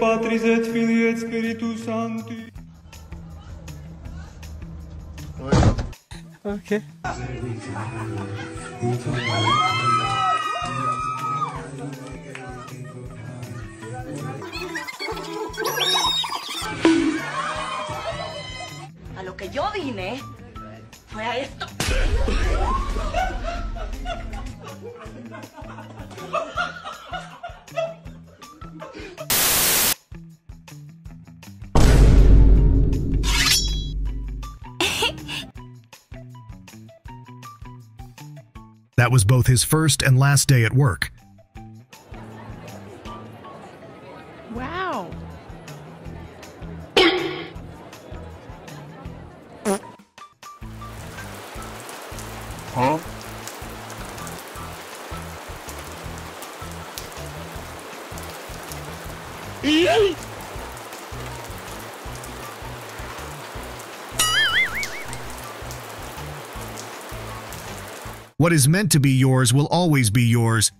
Patris et Filii et Spiritus Sancti. Okay. A lo que yo vine fue a esto. That was both his first and last day at work. What is meant to be yours will always be yours.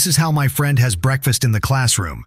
This is how my friend has breakfast in the classroom.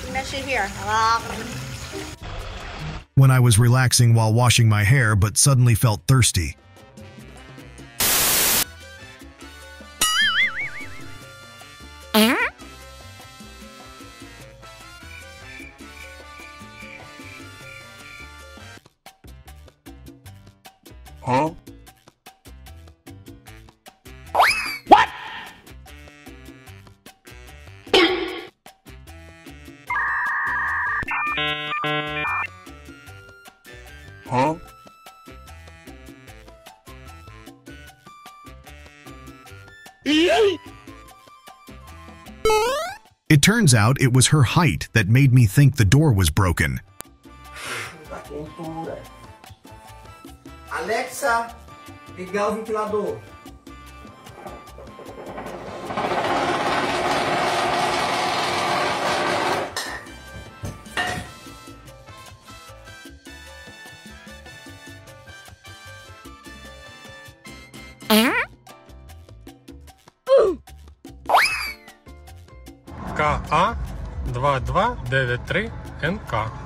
Bring that shit here. When I was relaxing while washing my hair but suddenly felt thirsty. Turns out it was her height that made me think the door was broken. Alexa, Ligar o ventilador. 993 НК.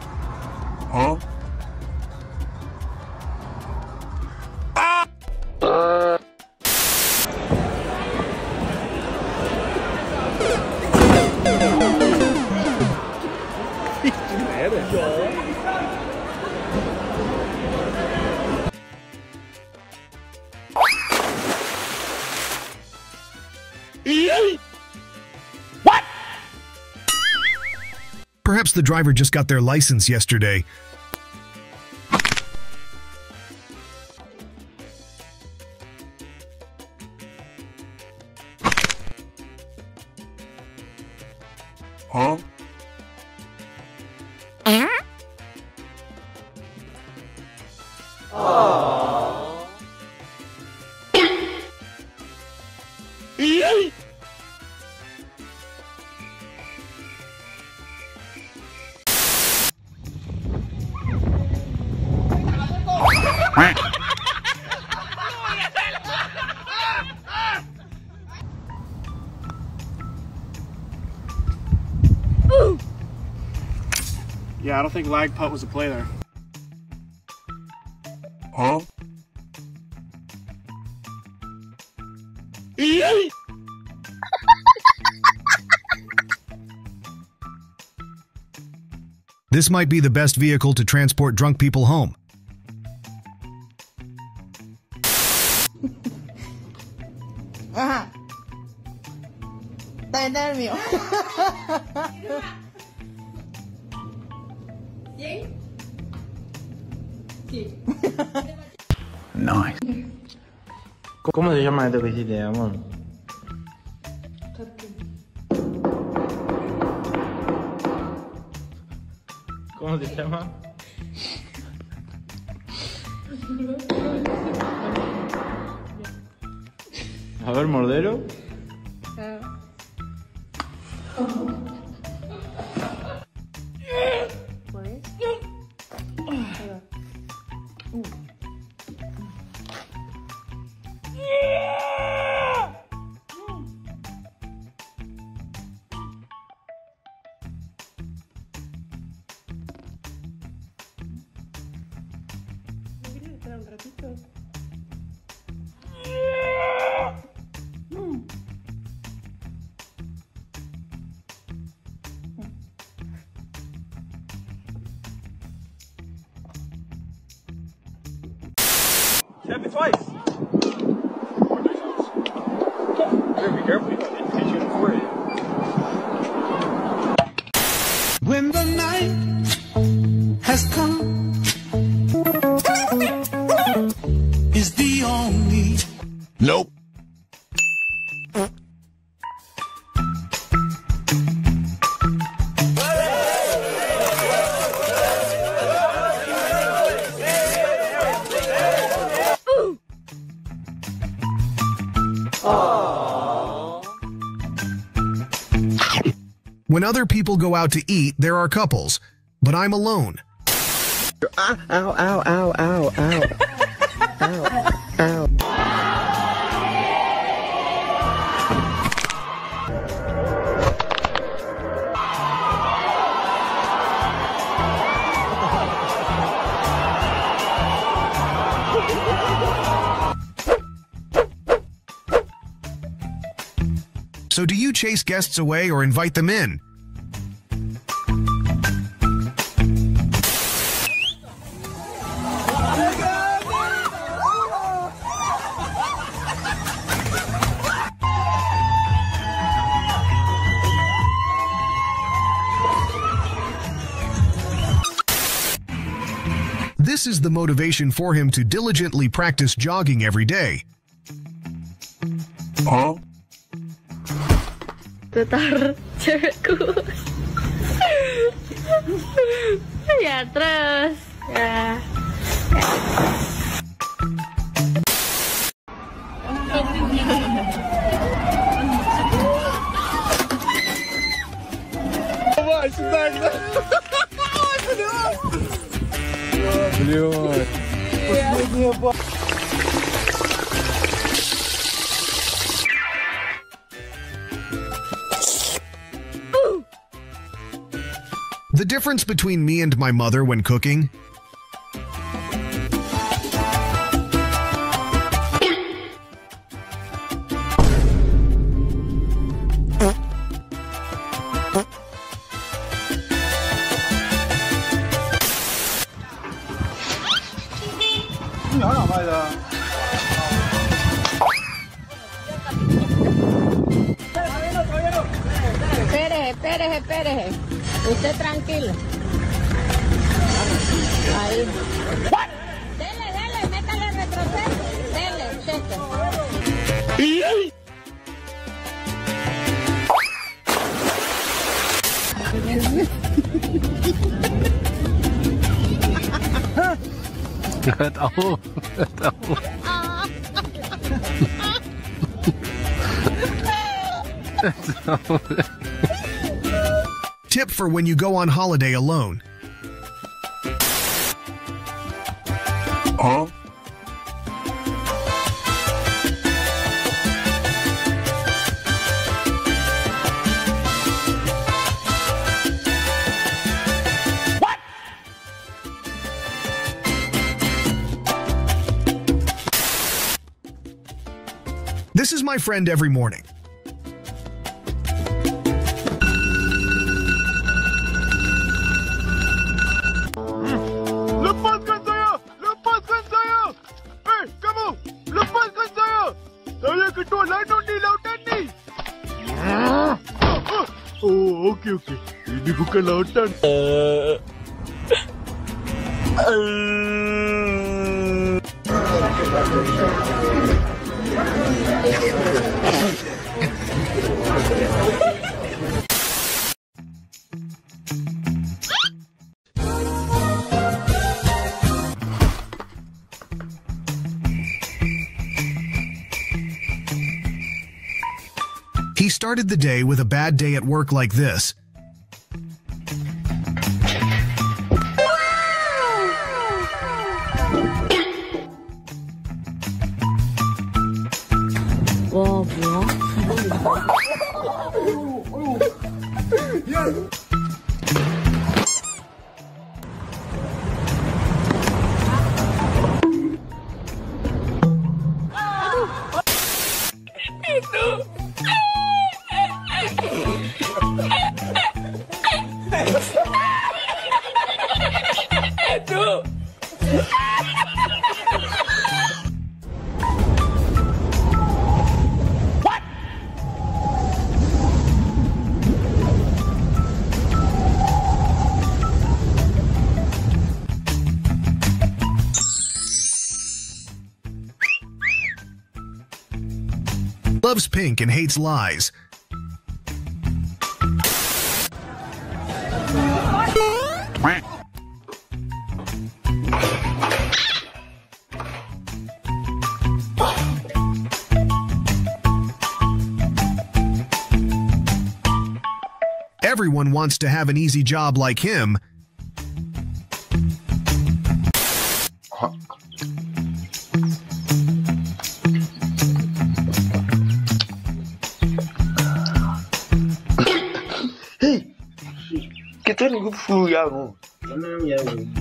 Driver just got their license yesterday. Don't think lag putt was a play there. This might be the best vehicle to transport drunk people home. Tap it twice. Be careful. Out to eat, there are couples, but I'm alone. Ow, ow, ow, ow, ow. ow, ow. So do you chase guests away or invite them in? Motivation for him to diligently practice jogging every day. Tetar cewekku. ya terus. Ya. Difference between me and my mother when cooking Tip when you go on holiday alone. Huh? This is my friend every morning. Bukan lautan. Uh, he started the day with a bad day at work like this. And hates lies. Everyone wants to have an easy job like him, kufu ya mu. Huh?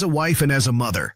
As a wife and as a mother.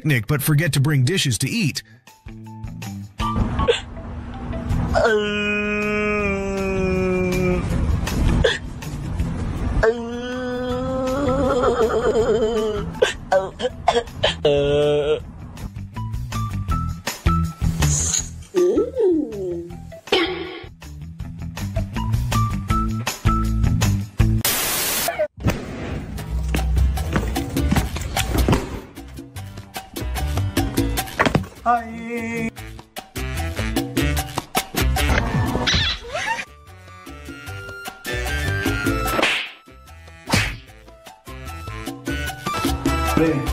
Picnic but forget to bring dishes to eat,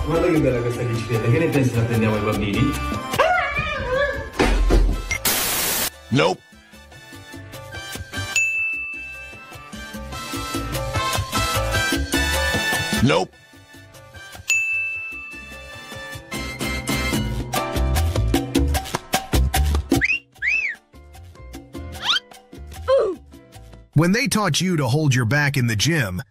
Guarda che bella questa bicicletta, che ne pensi se la prendiamo ai bambini? Nope. Nope. When they taught you to hold your back in the gym,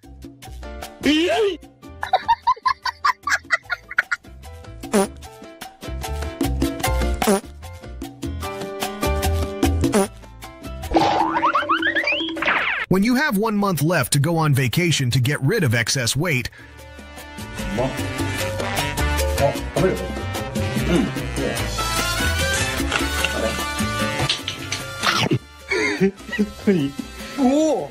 when you have one month left to go on vacation to get rid of excess weight, おお。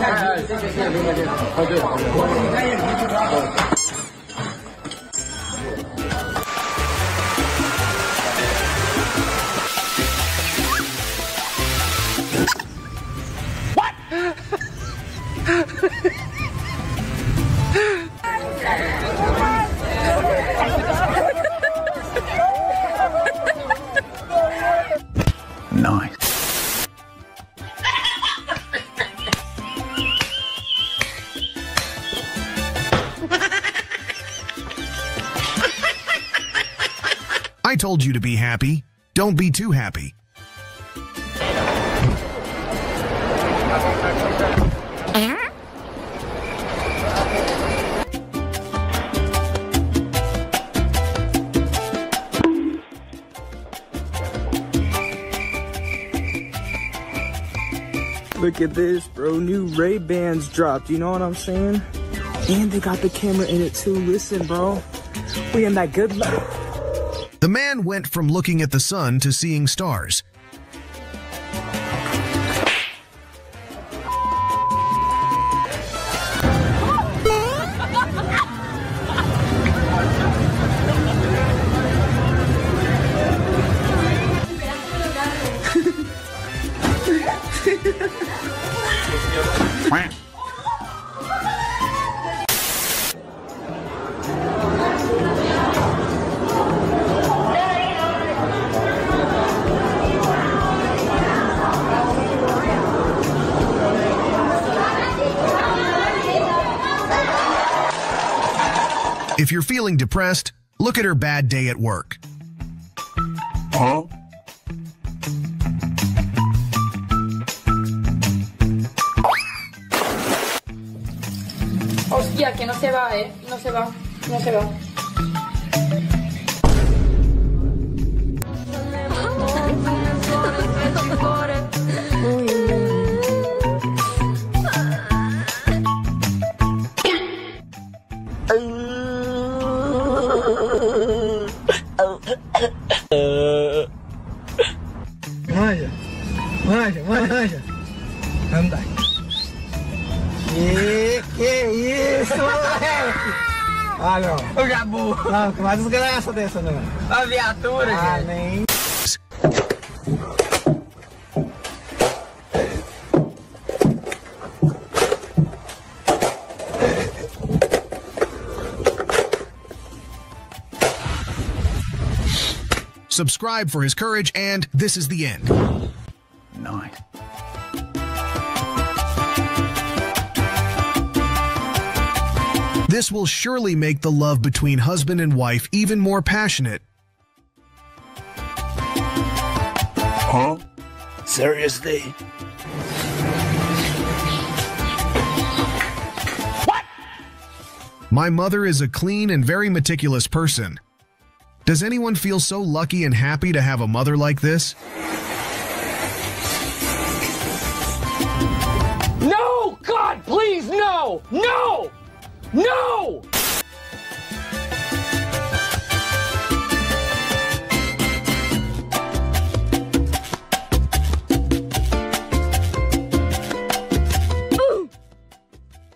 はい。Told you to be happy. Don't be too happy. Look at this, bro. New Ray Bans dropped. You know what I'm saying? And they got the camera in it too. Listen, bro. We in that good life. The man went from looking at the sun to seeing stars. If you're feeling depressed, look at her bad day at work. Huh? Hostia, que no se va, eh. No se va. No se va. Que dessa, não. A viatura, Ah, gente. nem. Subscribe for his courage, and this is the end. Nice. This will surely make the love between husband and wife even more passionate. Huh? Seriously? What? My mother is a clean and very meticulous person. Does anyone feel so lucky and happy to have a mother like this? No! God, please, no! No! No!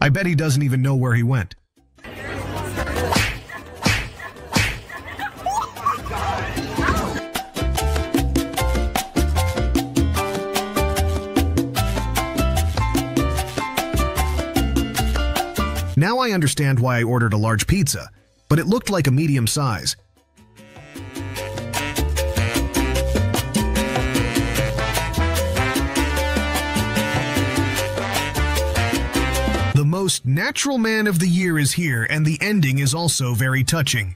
I bet he doesn't even know where he went. I understand why I ordered a large pizza, but it looked like a medium size. The most natural man of the year is here, and the ending is also very touching.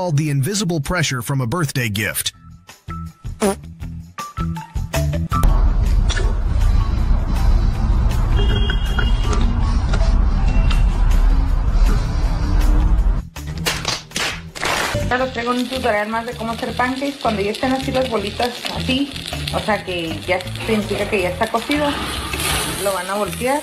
Called the invisible pressure from a birthday gift. Los traigo un tutorial más de cómo hacer pancakes. Cuando ya estén así las bolitas así, o sea que ya significa que ya está cocido, lo van a voltear.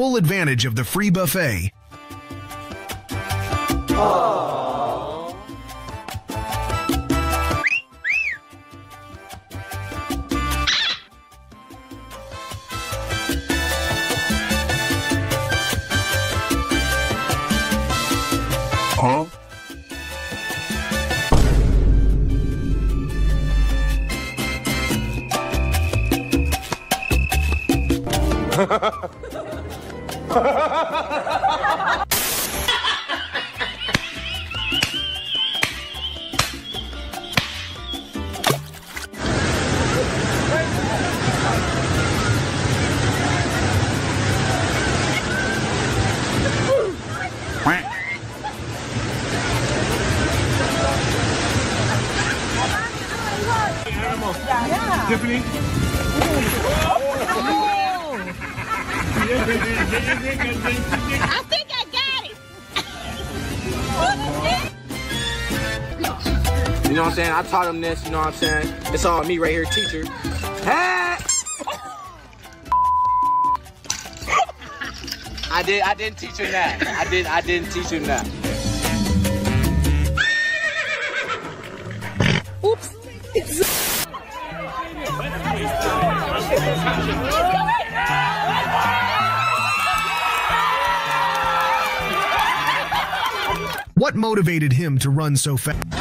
Full advantage of the free buffet. Huh? Tiffany? taught him this, you know what I'm saying? It's all me right here, teacher. Hey! I did I didn't teach him that. I did I didn't teach him that. Oops. What motivated him to run so fast?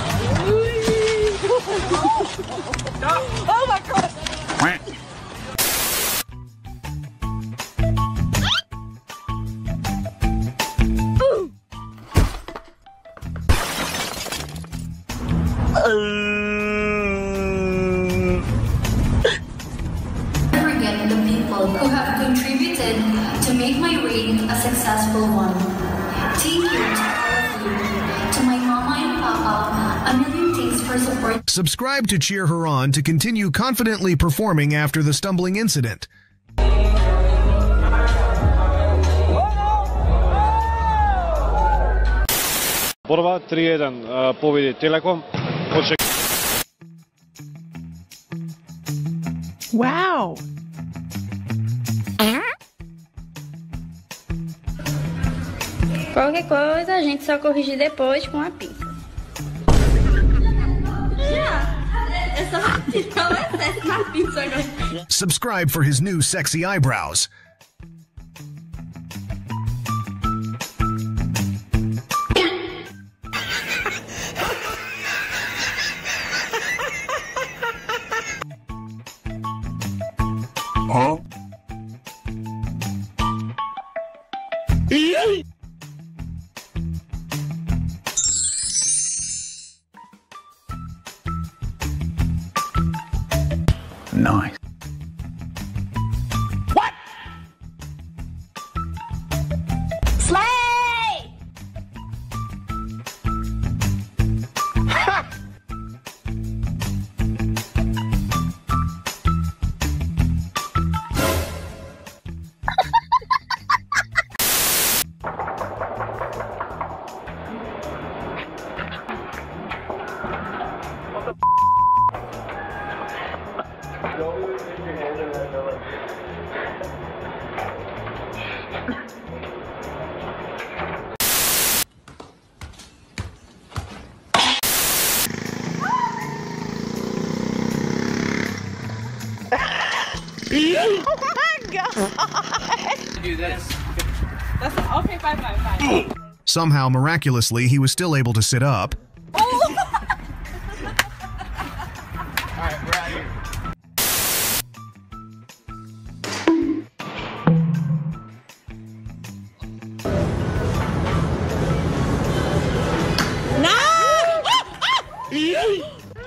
subscribe to cheer her on to continue confidently performing after the stumbling incident. Borba 3-1 uh, pobjedi Telekom. Wow. Qualquer coisa a gente só corrige depois com a pinça. Subscribe for his new sexy eyebrows. Somehow, miraculously, he was still able to sit up. Alright, we're.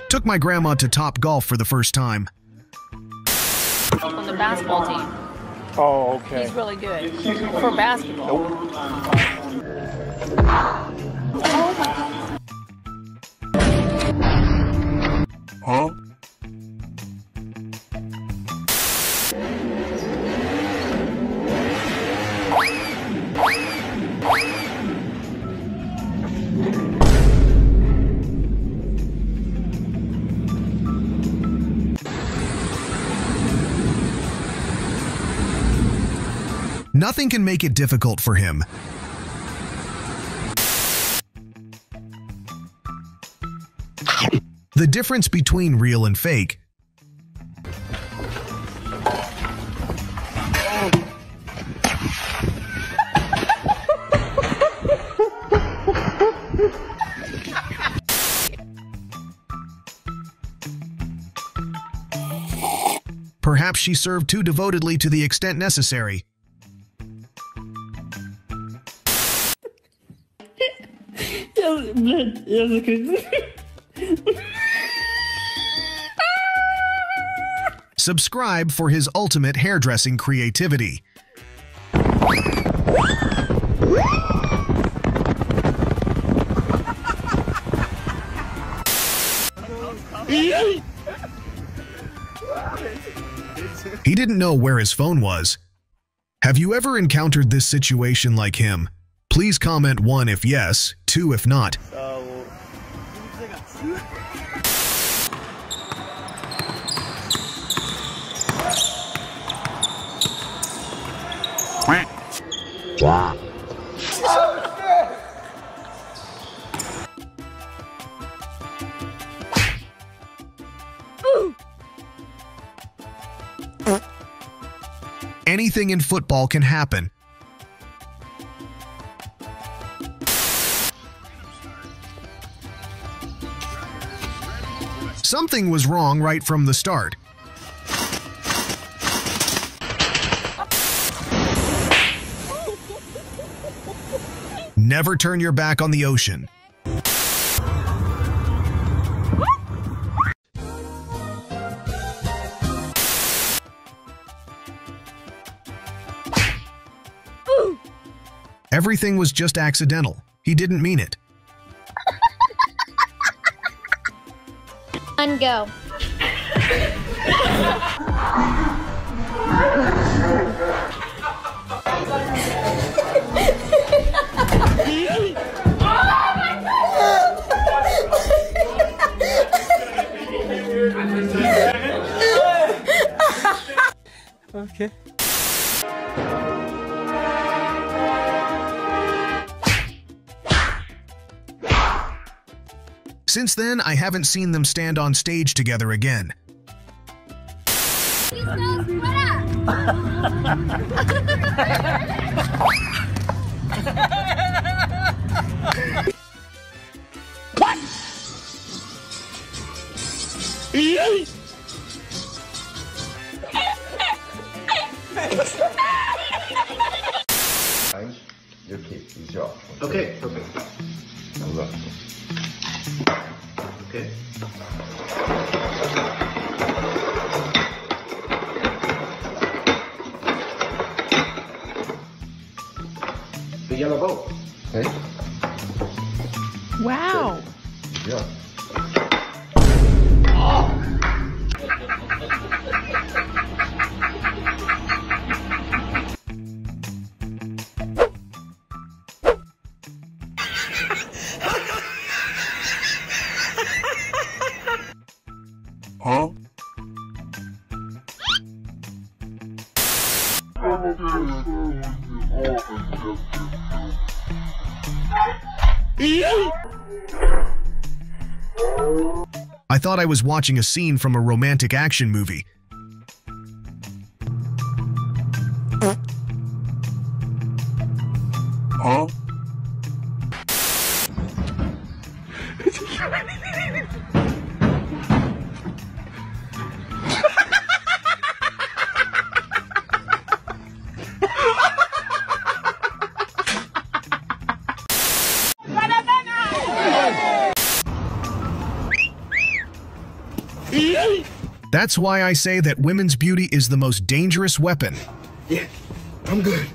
Took my grandma to Top Golf for the first time. On the basketball team. Oh, okay. He's really good for basketball. Nothing can make it difficult for him. the difference between real and fake. Perhaps she served too devotedly to the extent necessary. Я. Subscribe for his ultimate hairdressing creativity. He didn't know where his phone was. Have you ever encountered this situation like him? Please comment 1 if yes, 2 if not. Uh, Anything in football can happen. Something was wrong right from the start. Never turn your back on the ocean. Everything was just accidental. He didn't mean it. And Okay. Since then, I haven't seen them stand on stage together again. What? Fine. Okay. Okay. The yellow boat. Okay. Wow. Yeah. I was watching a scene from a romantic action movie. That's why I say that women's beauty is the most dangerous weapon. Yeah, I'm good.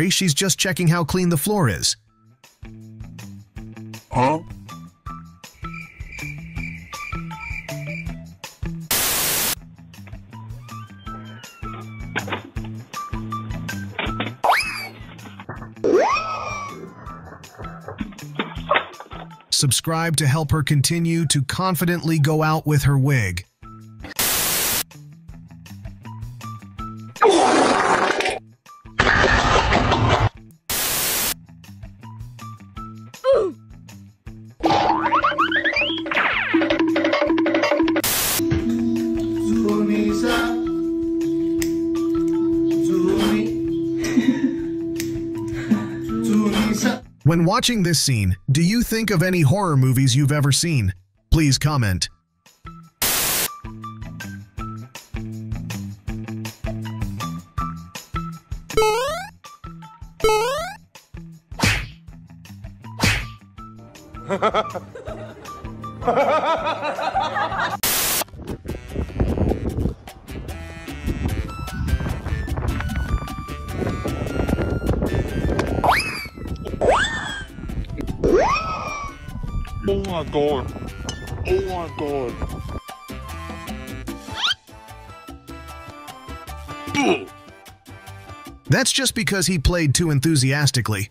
Worry, she's just checking how clean the floor is. Huh? Subscribe to help her continue to confidently go out with her wig. Watching this scene, do you think of any horror movies you've ever seen? Please comment. That's just because he played too enthusiastically.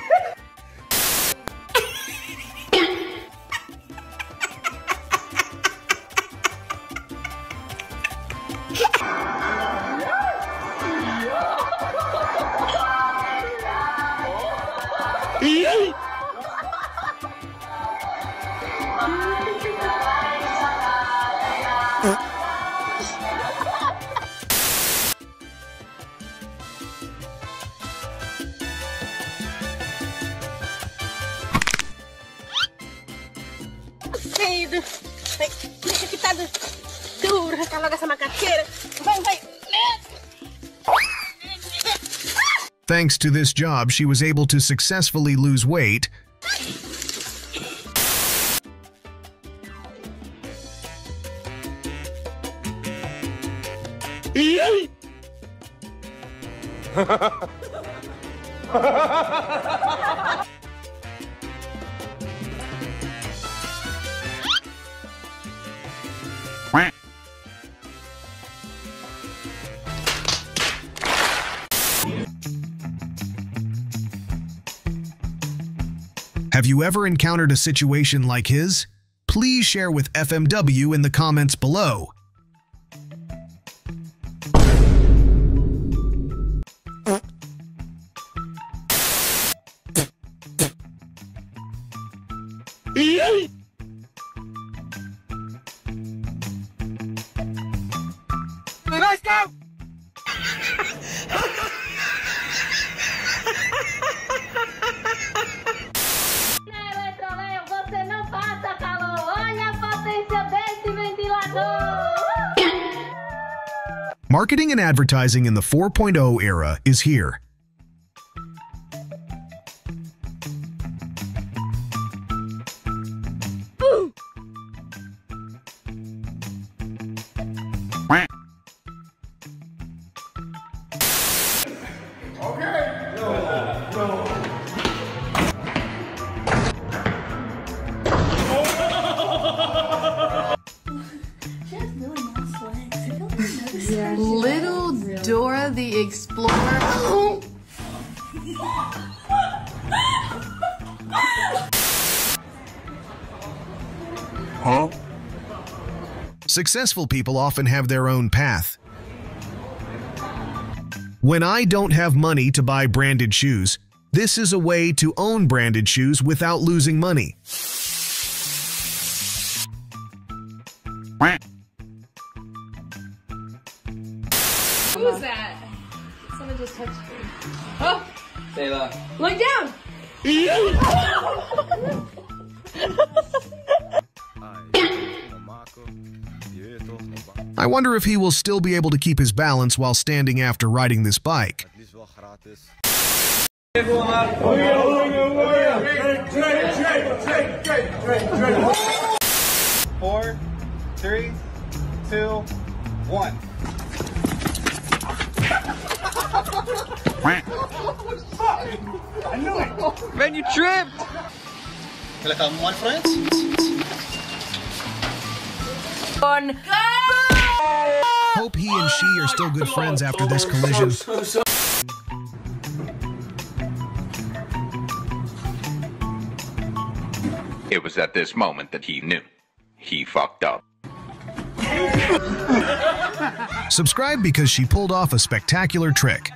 Thanks to this job, she was able to successfully lose weight. Ever encountered a situation like his? Please share with FMW in the comments below. Advertising in the 4.0 era is here. Successful people often have their own path. When I don't have money to buy branded shoes, this is a way to own branded shoes without losing money. Wonder if he will still be able to keep his balance while standing after riding this bike. Four, three, two, one. I knew it! Man, you tripped! Welcome, my friends. One. Hope he and she are still good friends after this collision. It was at this moment that he knew. He fucked up. Subscribe because she pulled off a spectacular trick.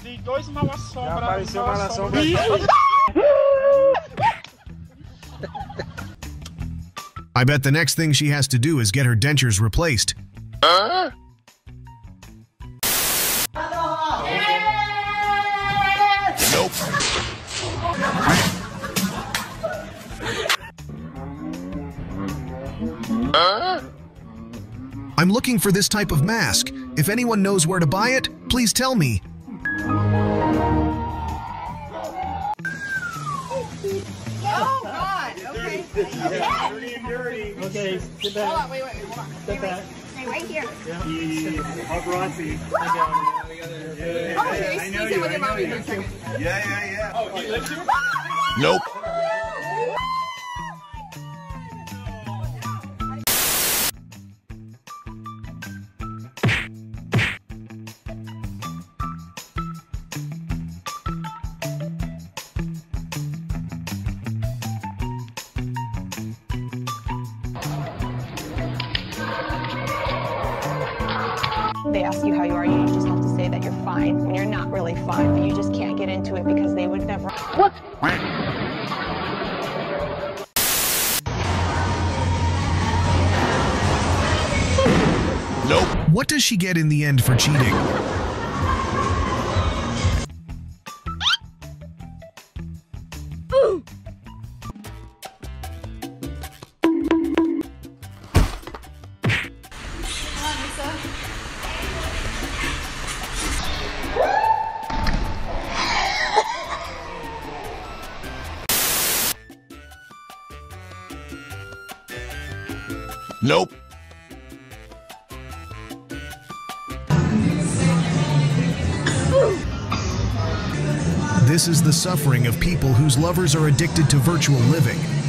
De dois mal assombrados. apareceu mal assombra. I bet the next thing she has to do is get her dentures replaced. Nope. I'm looking for this type of mask. If anyone knows where to buy it, please tell me. Dirty. Okay, get back. Hold on, wait, wait, wait. Hold on. Step Wait, wait. back. Hey, right here. Paparazzi. Oh, okay. I know Sneak you. in with I know you. for a second. Yeah, yeah, yeah. Oh, he lives here? Nope. Does she get in the end for cheating? Suffering of people whose lovers are addicted to virtual living.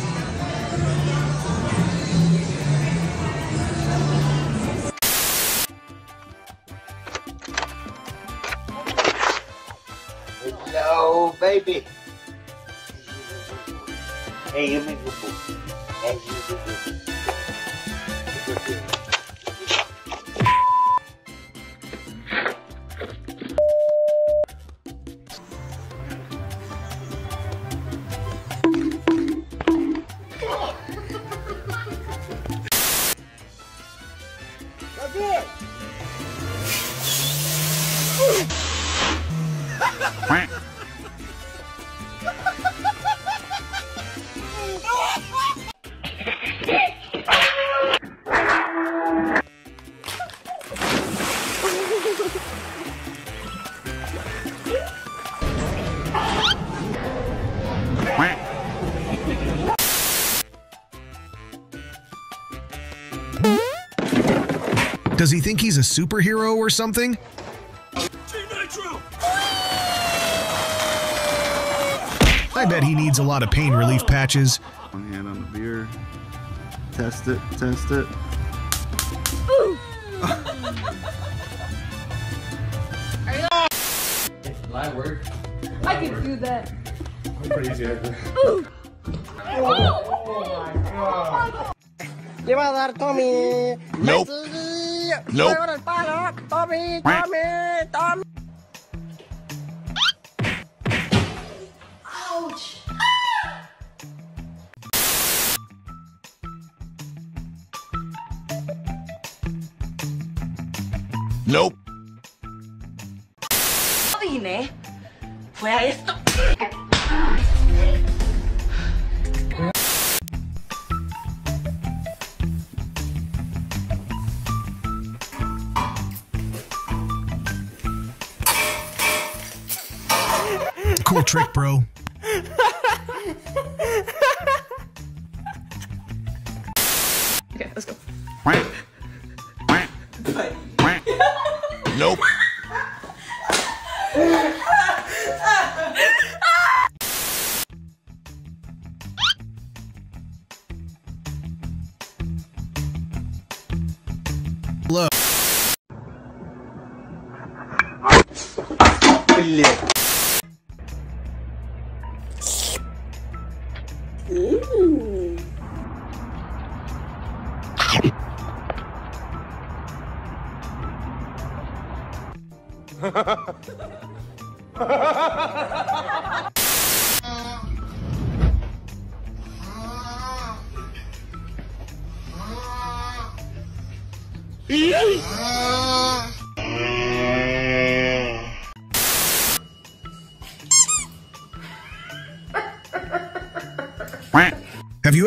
Think he's a superhero or something? I bet he needs a lot of pain relief patches. One hand on the beer. Test it, test it. Have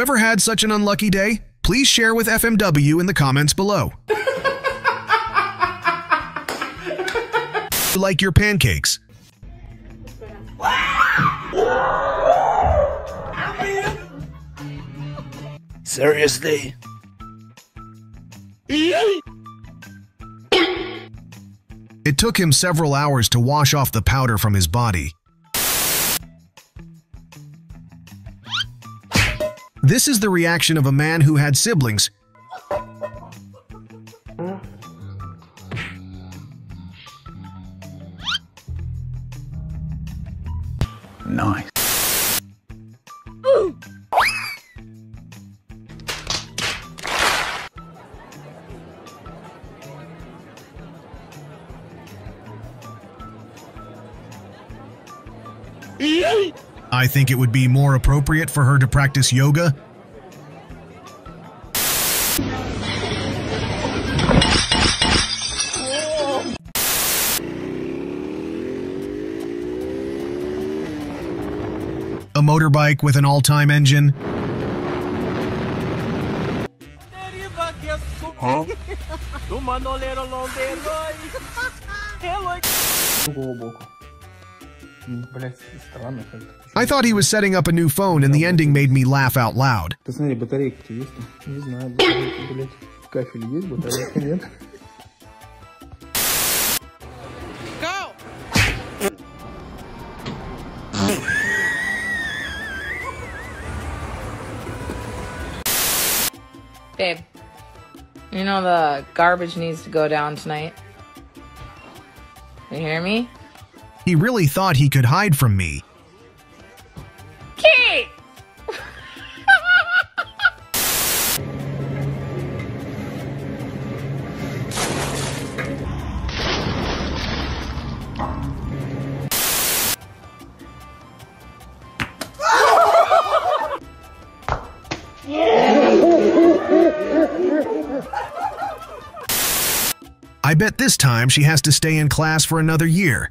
ever had such an unlucky day? Please share with FMW in the comments below. like your pancakes. Seriously? It took him several hours to wash off the powder from his body. This is the reaction of a man who had siblings. I think it would be more appropriate for her to practice yoga. A motorbike with an all-time engine. Huh? I thought he was setting up a new phone and the ending made me laugh out loud. Go! Babe, you know the garbage needs to go down tonight. You hear me? He really thought he could hide from me. Kate! I bet this time she has to stay in class for another year.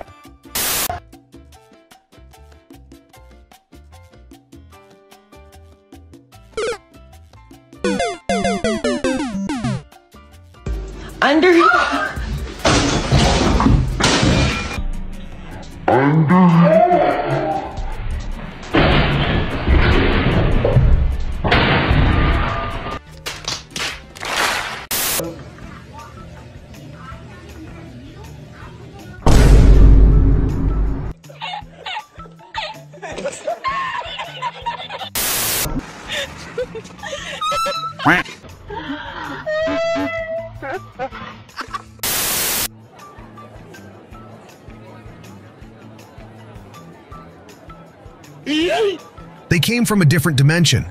Under. They came from a different dimension.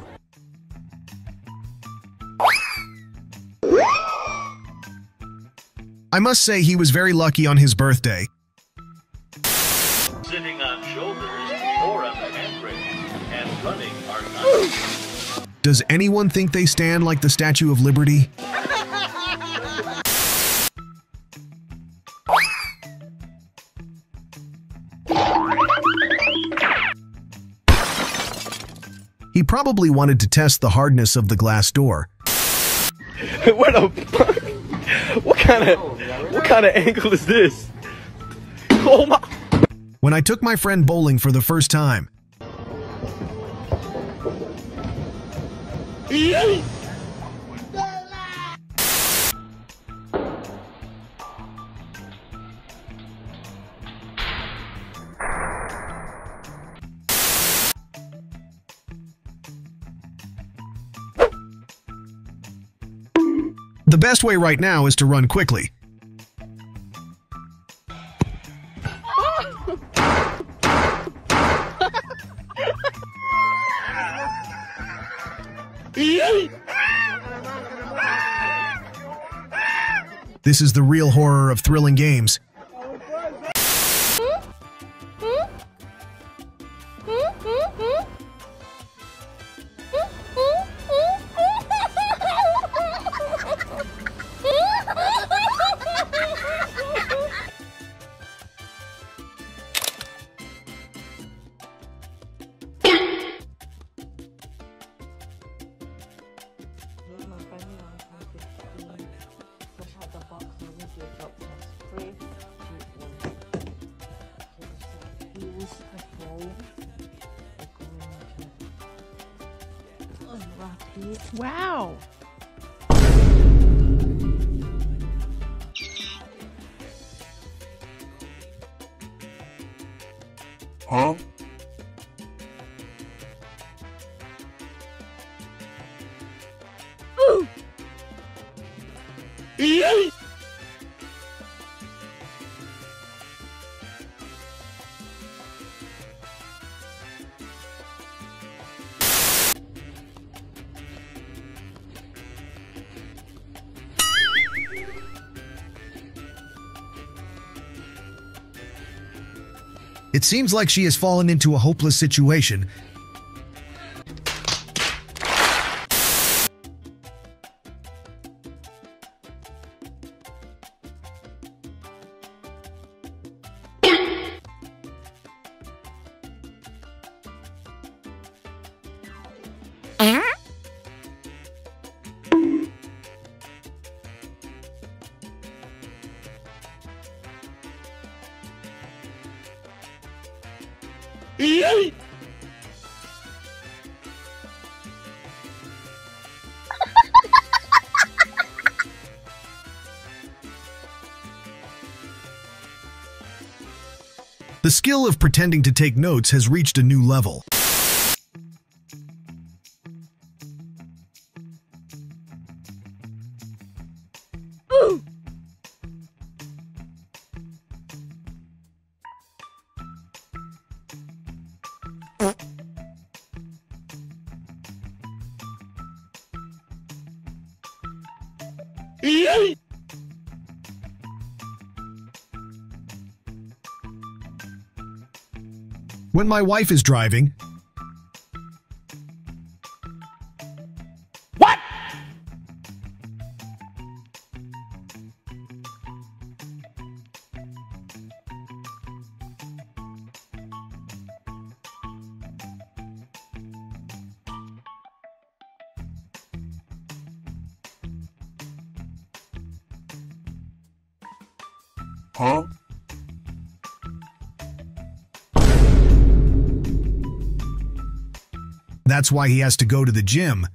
I must say he was very lucky on his birthday. Sitting on shoulders or on the handbrake and running are not. Does anyone think they stand like the Statue of Liberty? Probably wanted to test the hardness of the glass door. what the fuck? What kind of what kind of angle is this? Oh my! When I took my friend bowling for the first time, best way right now is to run quickly. This is the real horror of thrilling games. It seems like she has fallen into a hopeless situation. Skill of pretending to take notes has reached a new level. My wife is driving, What? Huh? That's why he has to go to the gym.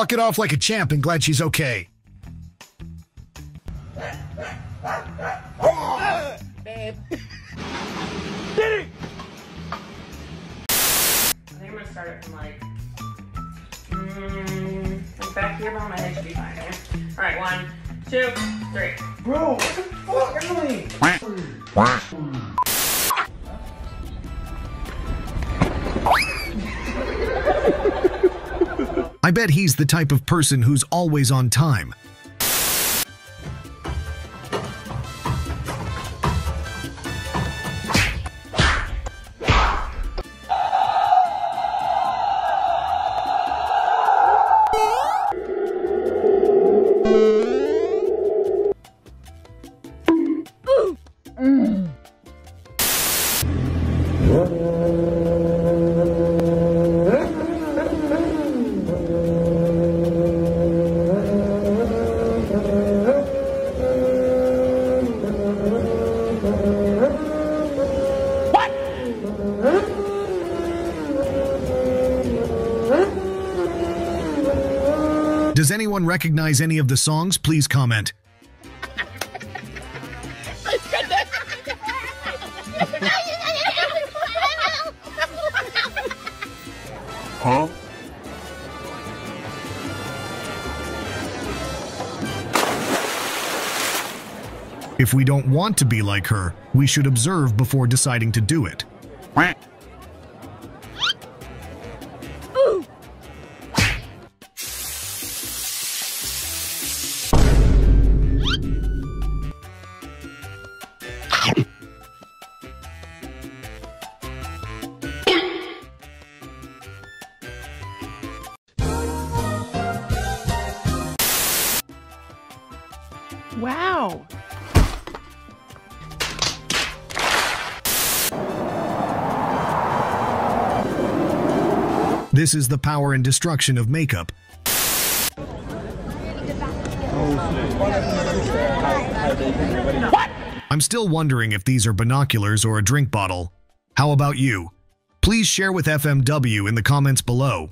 Walk it off like a champ and glad she's okay. He's the type of person who's always on time. Anyone recognize any of the songs? Please comment. Huh? If we don't want to be like her, we should observe before deciding to do it. Is the power and destruction of makeup. What? I'm still wondering if these are binoculars or a drink bottle. How about you? Please share with FMW in the comments below.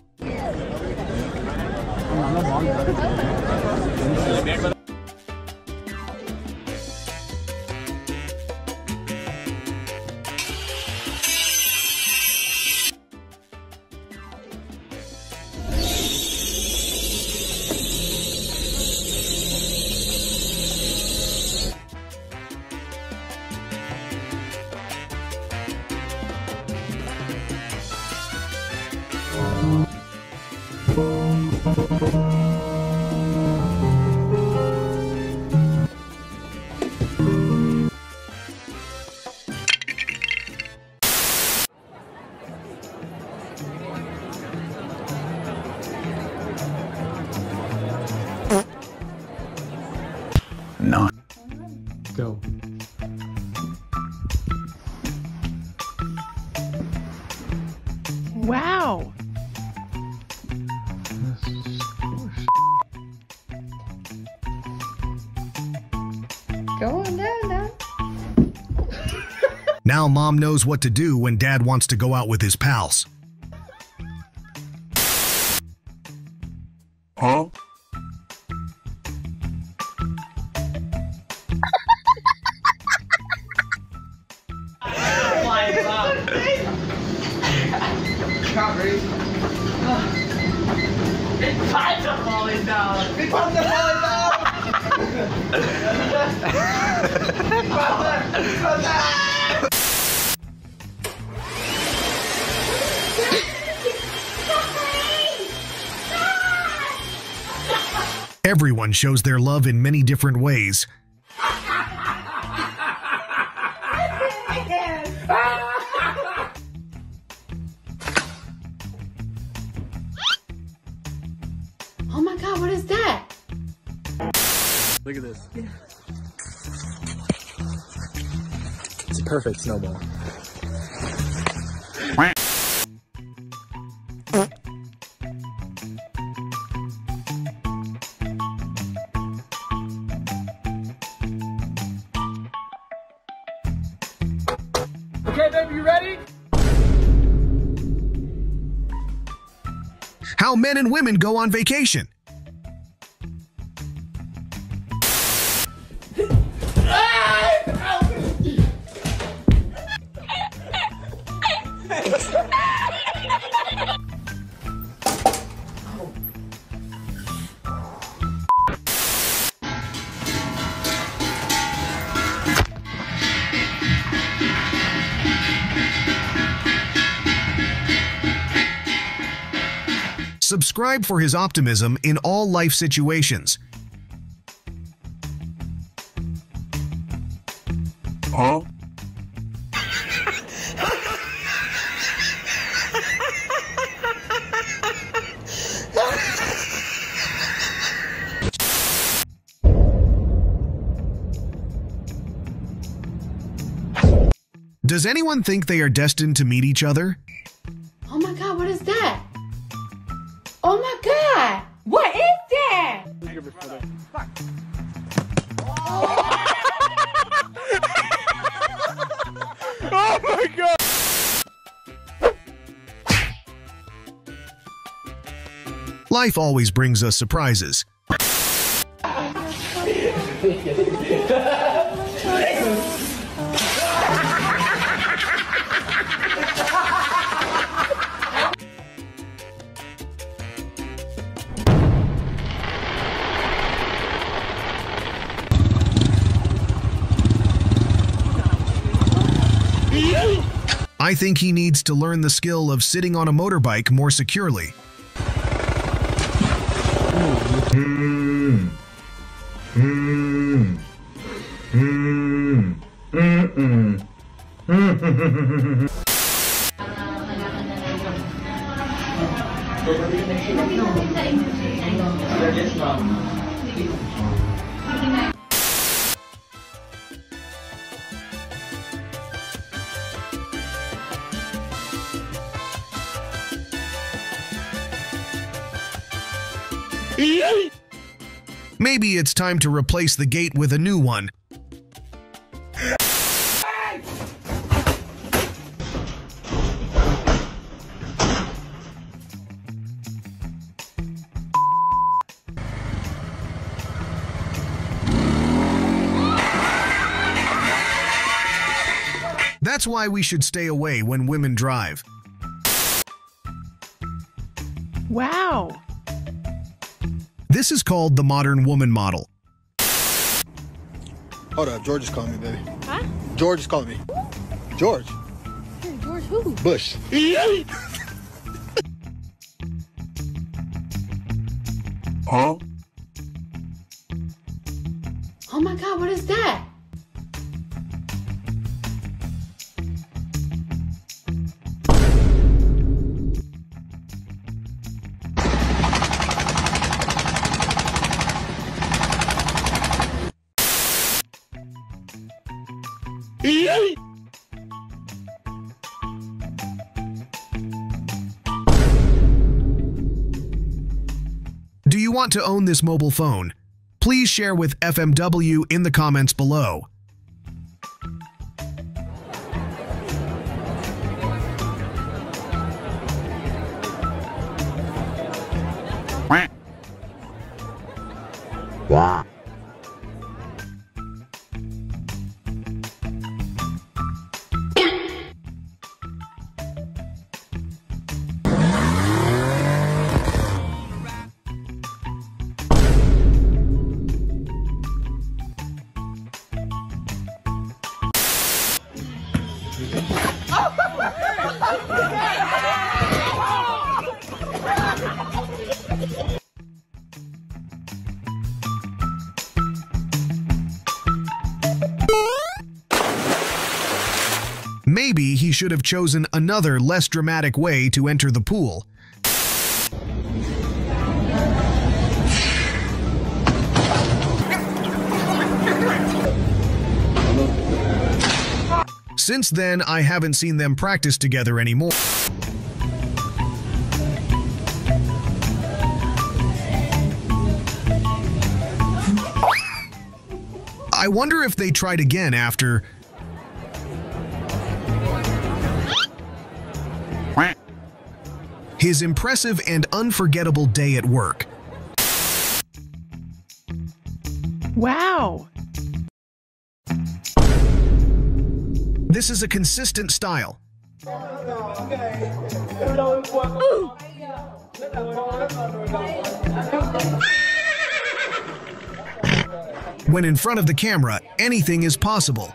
Mom knows what to do when dad wants to go out with his pals. Shows their love in many different ways. Oh my god, what is that? Look at this. It's a perfect snowball. Men and women go on vacation. Subscribe for his optimism in all life situations. Huh? Does anyone think they are destined to meet each other? Life always brings us surprises. I think he needs to learn the skill of sitting on a motorbike more securely. Hmm. Time to replace the gate with a new one. That's why we should stay away when women drive. Wow. This is called the modern woman model. Hold up, George is calling me, baby. Huh? George is calling me. George. Hey, George who? Bush. Huh? Oh my god, what is that? Want to own this mobile phone? Please share with FMW in the comments below. Wow. Should have chosen another less dramatic way to enter the pool. Since then, I haven't seen them practice together anymore. I wonder if they tried again after his impressive and unforgettable day at work. Wow. This is a consistent style. When in front of the camera, anything is possible.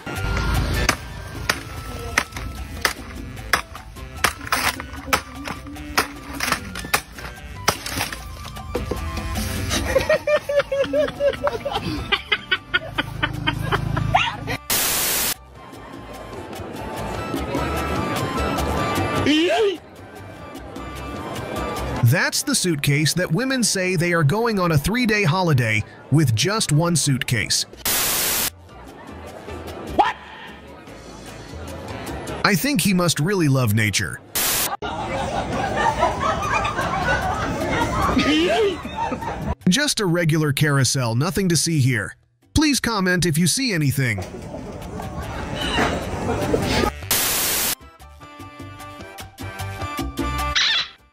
Suitcase that women say they are going on a three day holiday with just one suitcase. What? I think he must really love nature. Just a regular carousel, nothing to see here. Please comment if you see anything.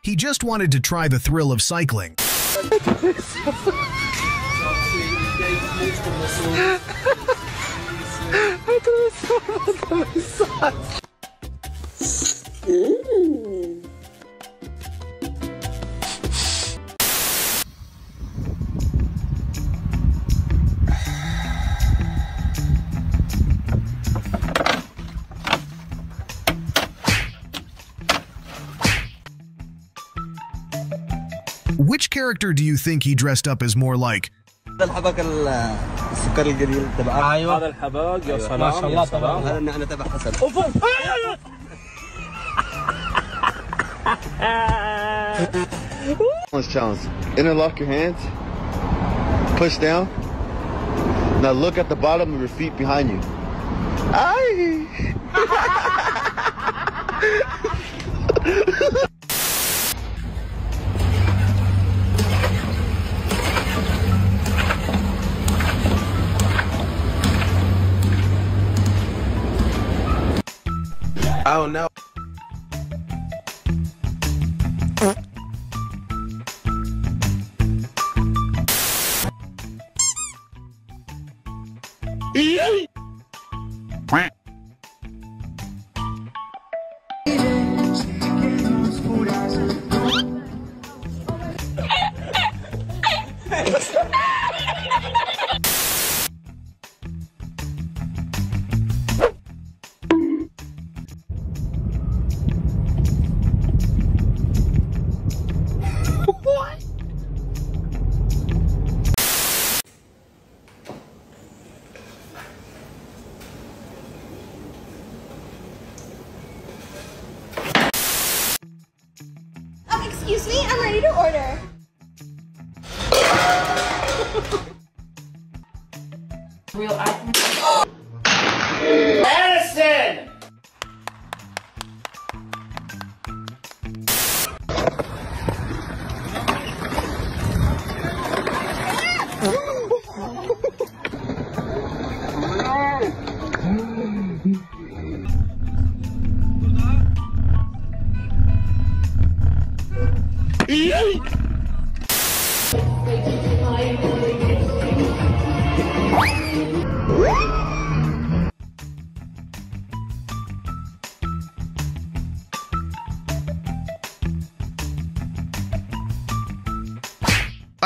He just wanted to try the thrill of cycling. Which character do you think he dressed up as more like? هذا الحبق ال- السكر القليل تبع ايوه هذا الحباق يا سلام ما شاء الله يا سلام. تبع هذا النعنع تبع حسن Challenge challenge. Interlock your hands. Push down. Now look at the bottom of your feet behind you. Aye. Oh no.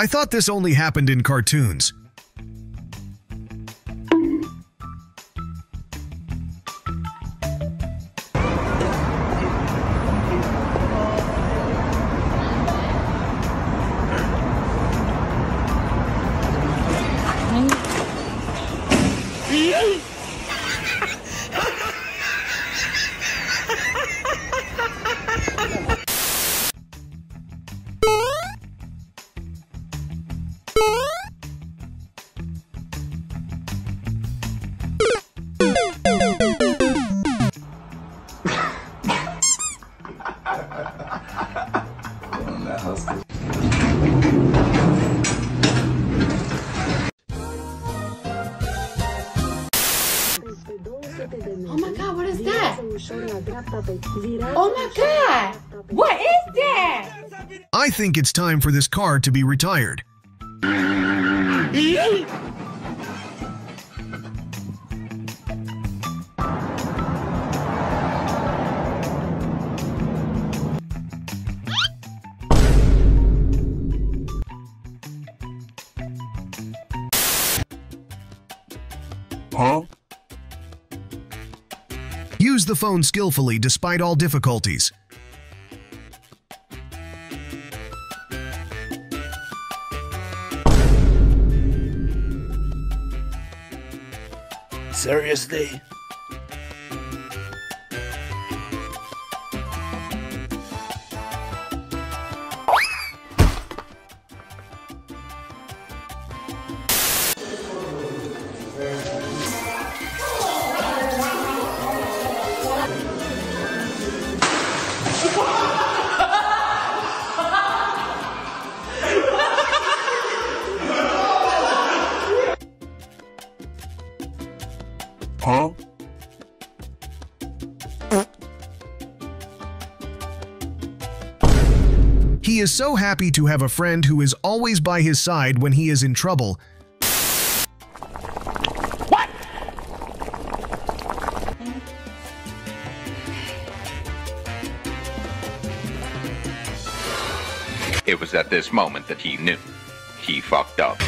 I thought this only happened in cartoons. Think it's time for this car to be retired. Huh? Use the phone skillfully despite all difficulties. Seriously? Is so happy to have a friend who is always by his side when he is in trouble. What? It was at this moment that he knew. He fucked up.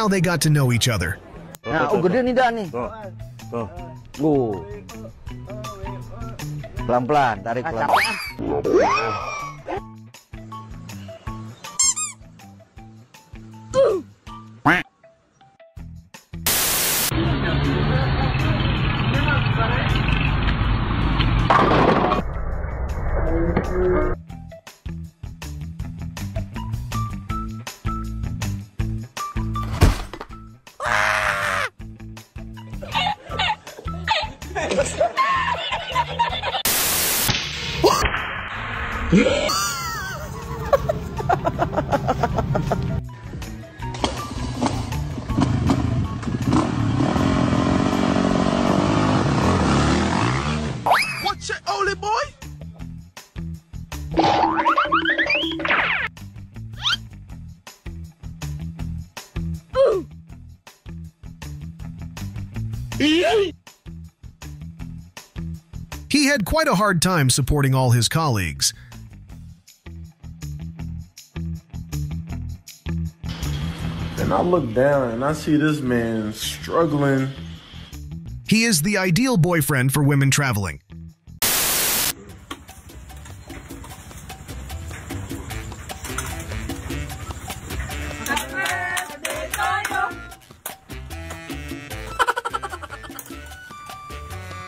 How they got to know each other. Nah, oh gede nih dah nih. Tuh. Pelan-pelan, tarik pelan. quite a hard time supporting all his colleagues. And I look down and I see this man struggling. He is the ideal boyfriend for women traveling.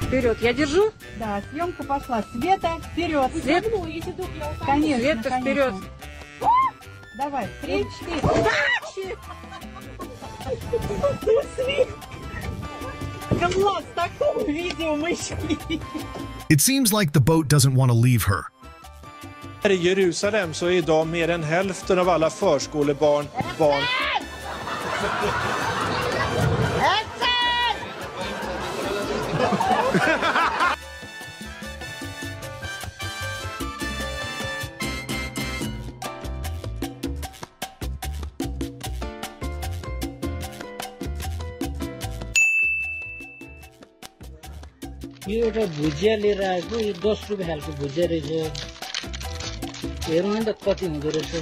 Вперед, я держу? Да, съемка пошла. Света, вперед. Свет. Конечно, Света, конечно. вперед. Давай, три, четыре. Класс, в таком видео мы шли. It seems like the boat doesn't want to leave her. Här i Jerusalem så är idag mer än hälften av alla förskolebarn barn. यो एउटा भुजिया लिएर आएको यो दस रुपियाँ खालको भुजिया रहेछ हेरौँ नि त कति हुँदो रहेछ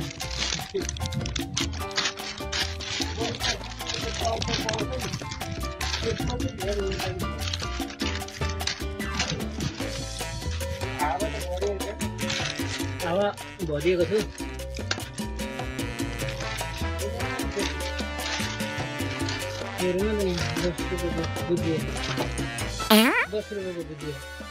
हावा भरिएको थियो हेरौँ न दस रुपियाँको भुजिया दस रुपये को दे दिया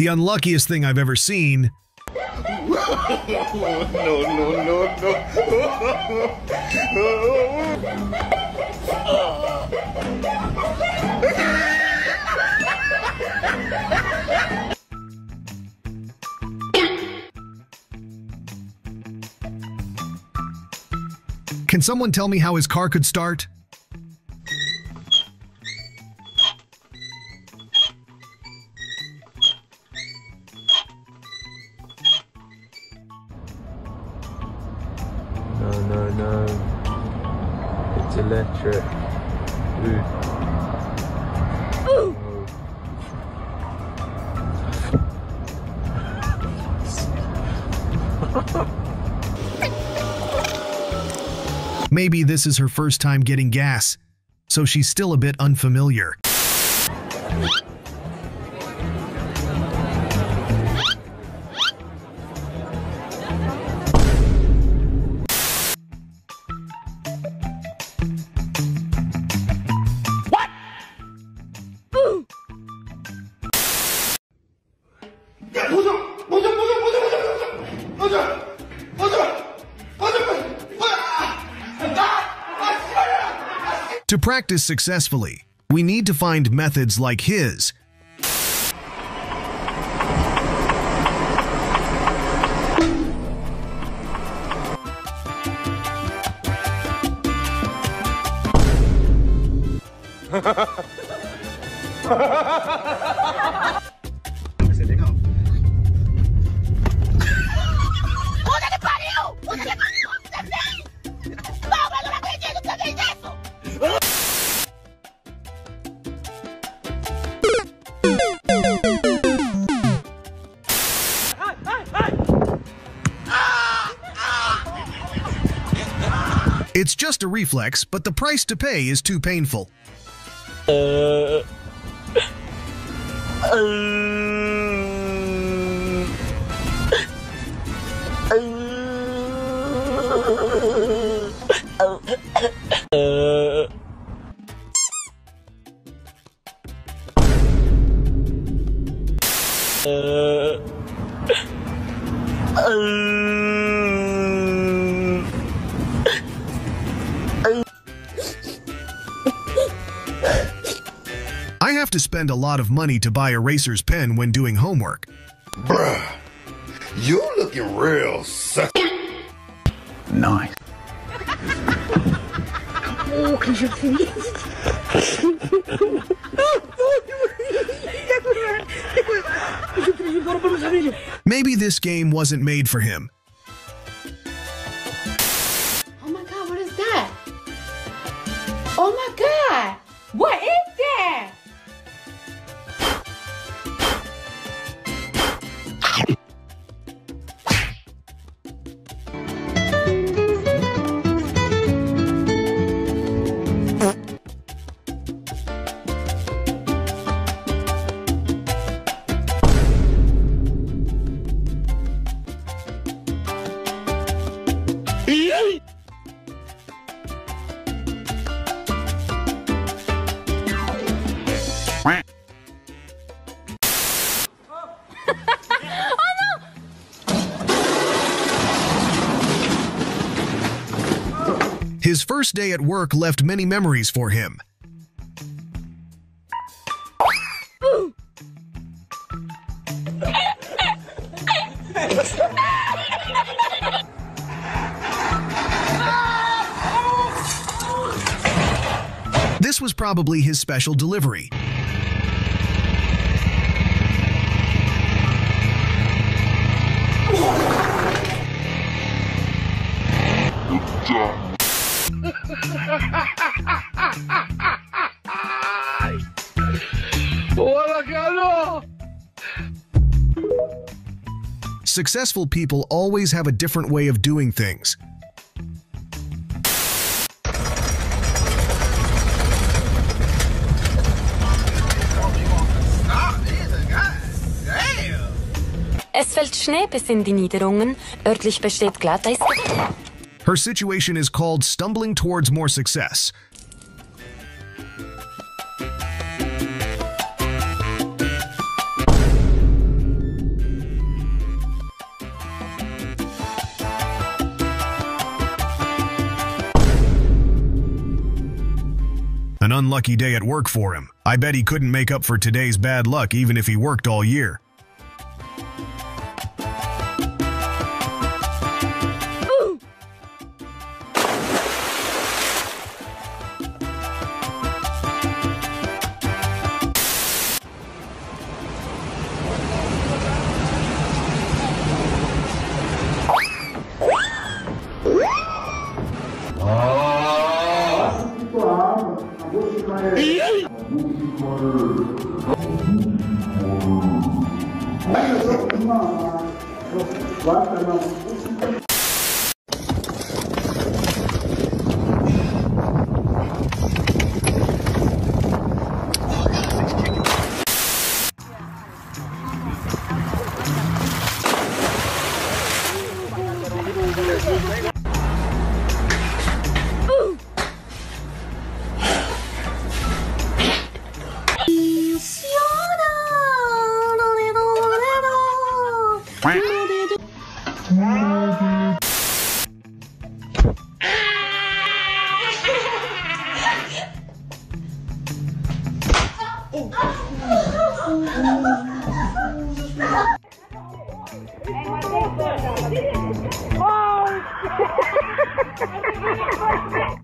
The unluckiest thing I've ever seen no, no, no, no. Can someone tell me how his car could start? This is her first time getting gas, so she's still a bit unfamiliar. Practice successfully, we need to find methods like his. A reflex, but the price to pay is too painful. Uh, uh, spend a lot of money to buy a racer's pen when doing homework. Bruh, you looking real sexy. Nice. Oh, can you please? Maybe this game wasn't made for him. Oh my god, what is that? Oh my god! What is His first day at work left many memories for him. This was probably his special delivery. Successful people always have a different way of doing things. Es fällt Schnee bis in die Niederungen. Örtlich besteht Glatteis. Her situation is called stumbling towards more success. Unlucky day at work for him. I bet he couldn't make up for today's bad luck even if he worked all year.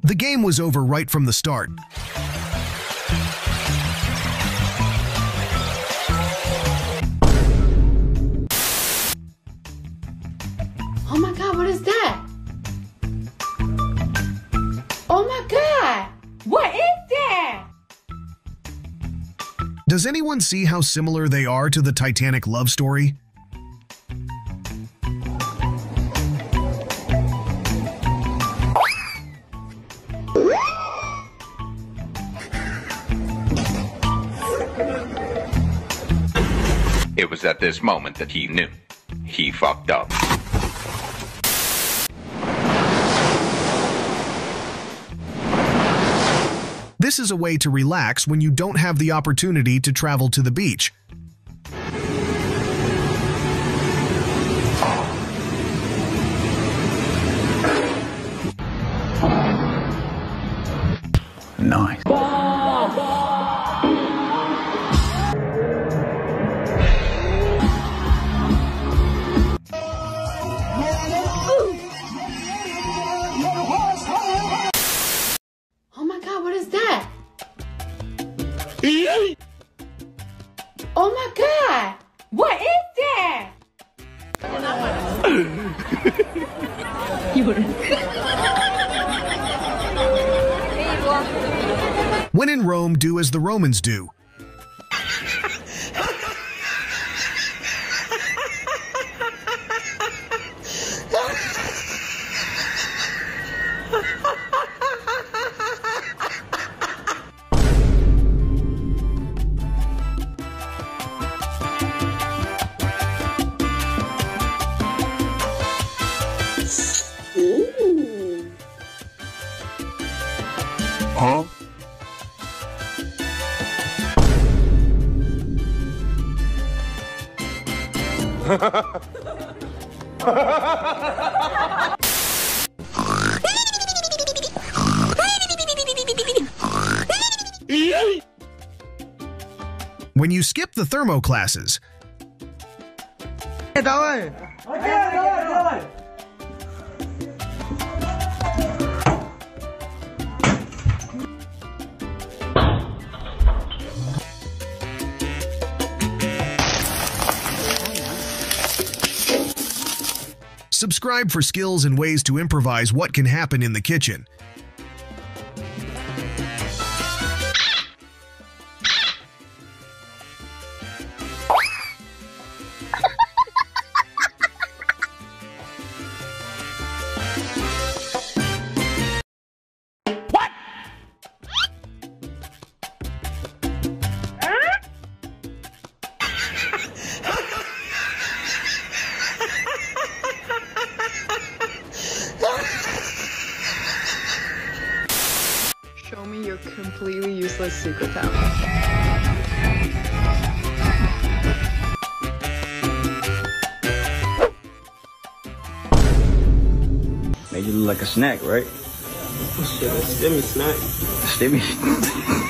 The game was over right from the start. Oh my god, what is that? Oh my god! What is? Does anyone see how similar they are to the Titanic love story? It was at this moment that he knew. He fucked up. This is a way to relax when you don't have the opportunity to travel to the beach. Nice. Oh my god! What is that? When in Rome, do as the Romans do. The thermo classes, Subscribe for skills and ways to improvise what can happen in the kitchen. Snack, right? Shit, a stimmy snack. Stimmy.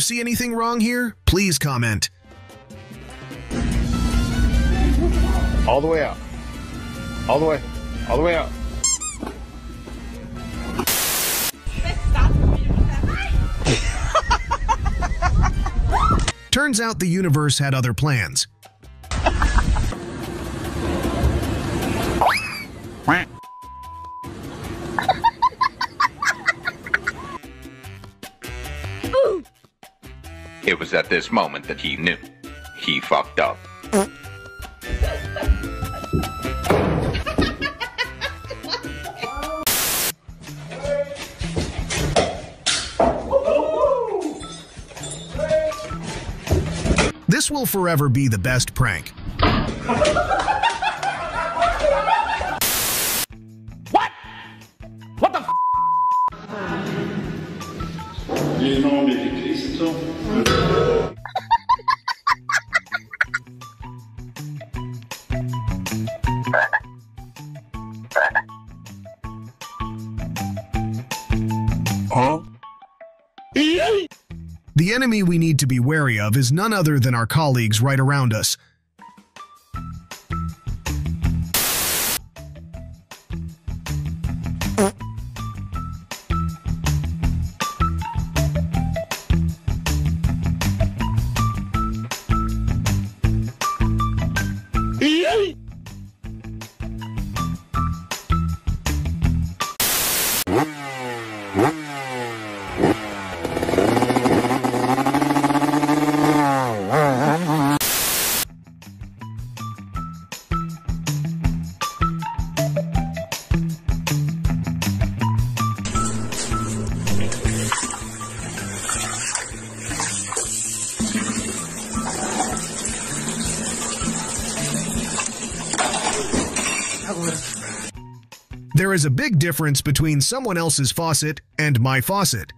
you see anything wrong here? Please comment. All the way out. All the way. All the way out. Turns out the universe had other plans. Was at this moment that he knew. He fucked up. This will forever be the best prank. Of is none other than our colleagues right around us. There is a big difference between someone else's faucet and my faucet.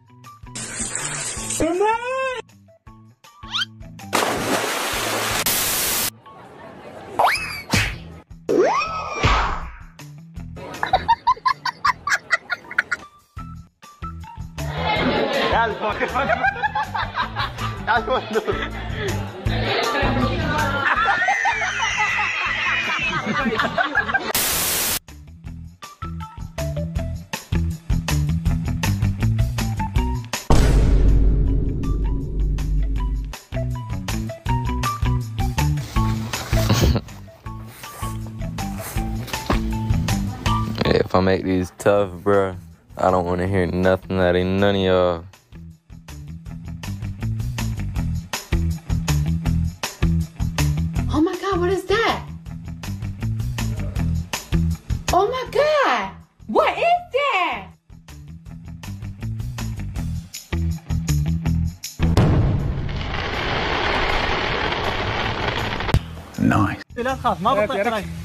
Nova é, pra é trás. Que...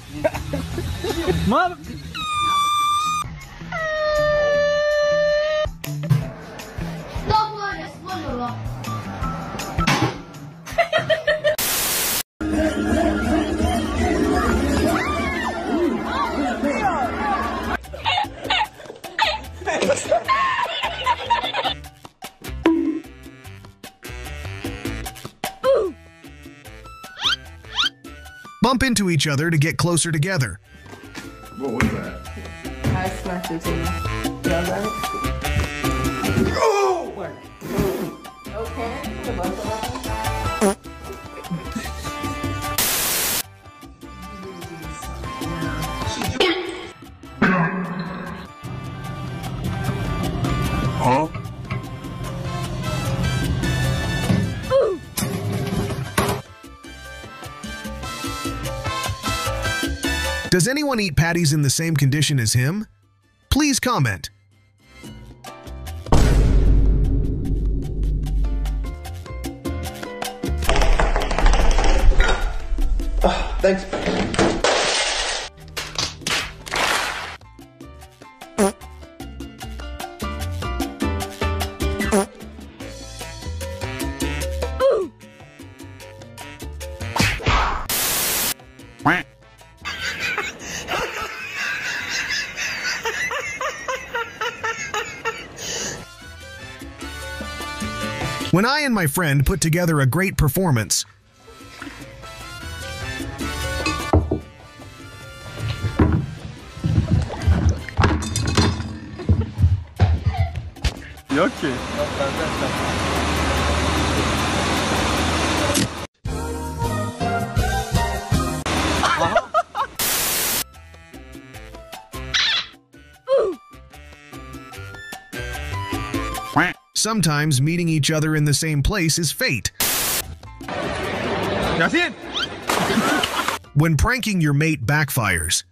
into each other to get closer together. What was that? I smacked it too. Yeah, right? Huh? Does anyone eat patties in the same condition as him? Please comment. Ah, thanks. When I and my friend put together a great performance, Gnocchi. sometimes meeting each other in the same place is fate. Yasin! When pranking your mate backfires,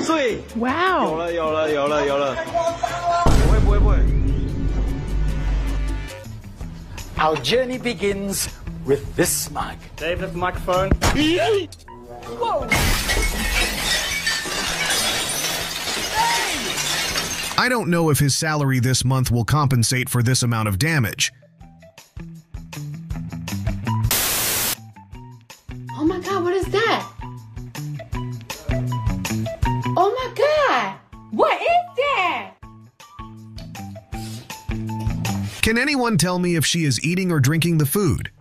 碎，有 Wow. 了有了有了有了，不会不会不会。 Our journey begins with this mug. Dave, lift the microphone. I don't know if his salary this month will compensate for this amount of damage. Oh my god, what is that? Oh my god! What is that? Can anyone tell me if she is eating or drinking the food?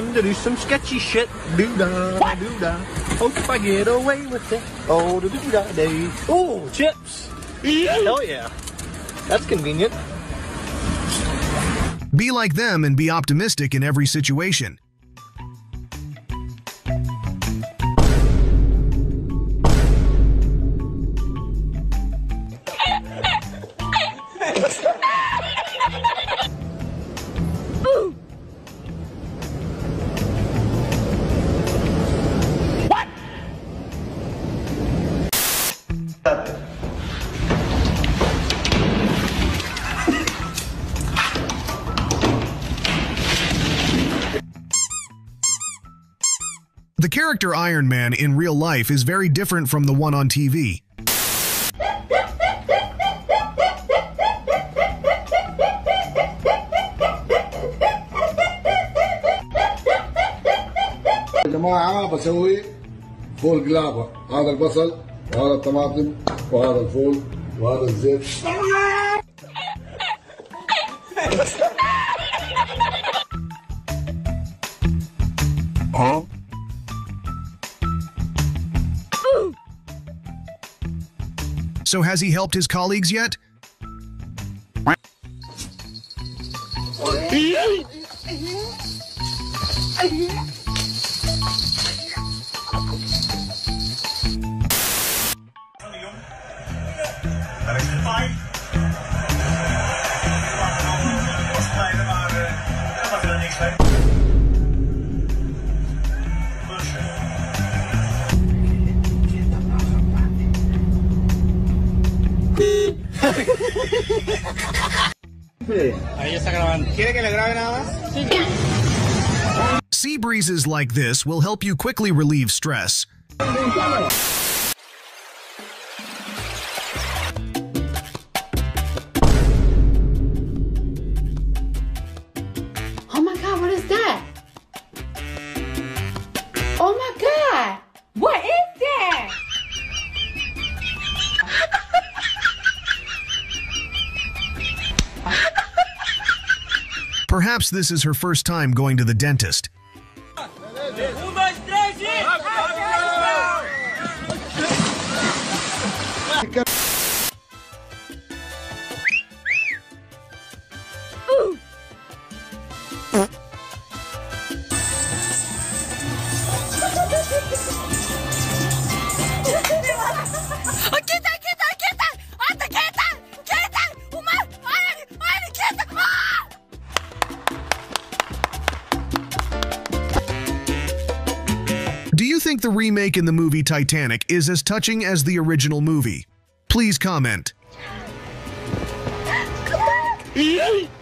Time to do some sketchy shit. Do da, do da. Hope I get away with it. Oh, do da day. Oh, chips. Hell yeah. That's convenient. Be like them and be optimistic in every situation. character Iron Man in real life is very different from the one on TV. يا جماعة بسوي فول جلابة هذا البصل وهذا الطماطم وهذا الفول وهذا الزيت So has he helped his colleagues yet? Que le grabe nada más? Sea breezes like this will help you quickly relieve stress. Perhaps this is her first time going to the dentist. In the movie Titanic is as touching as the original movie? Please comment.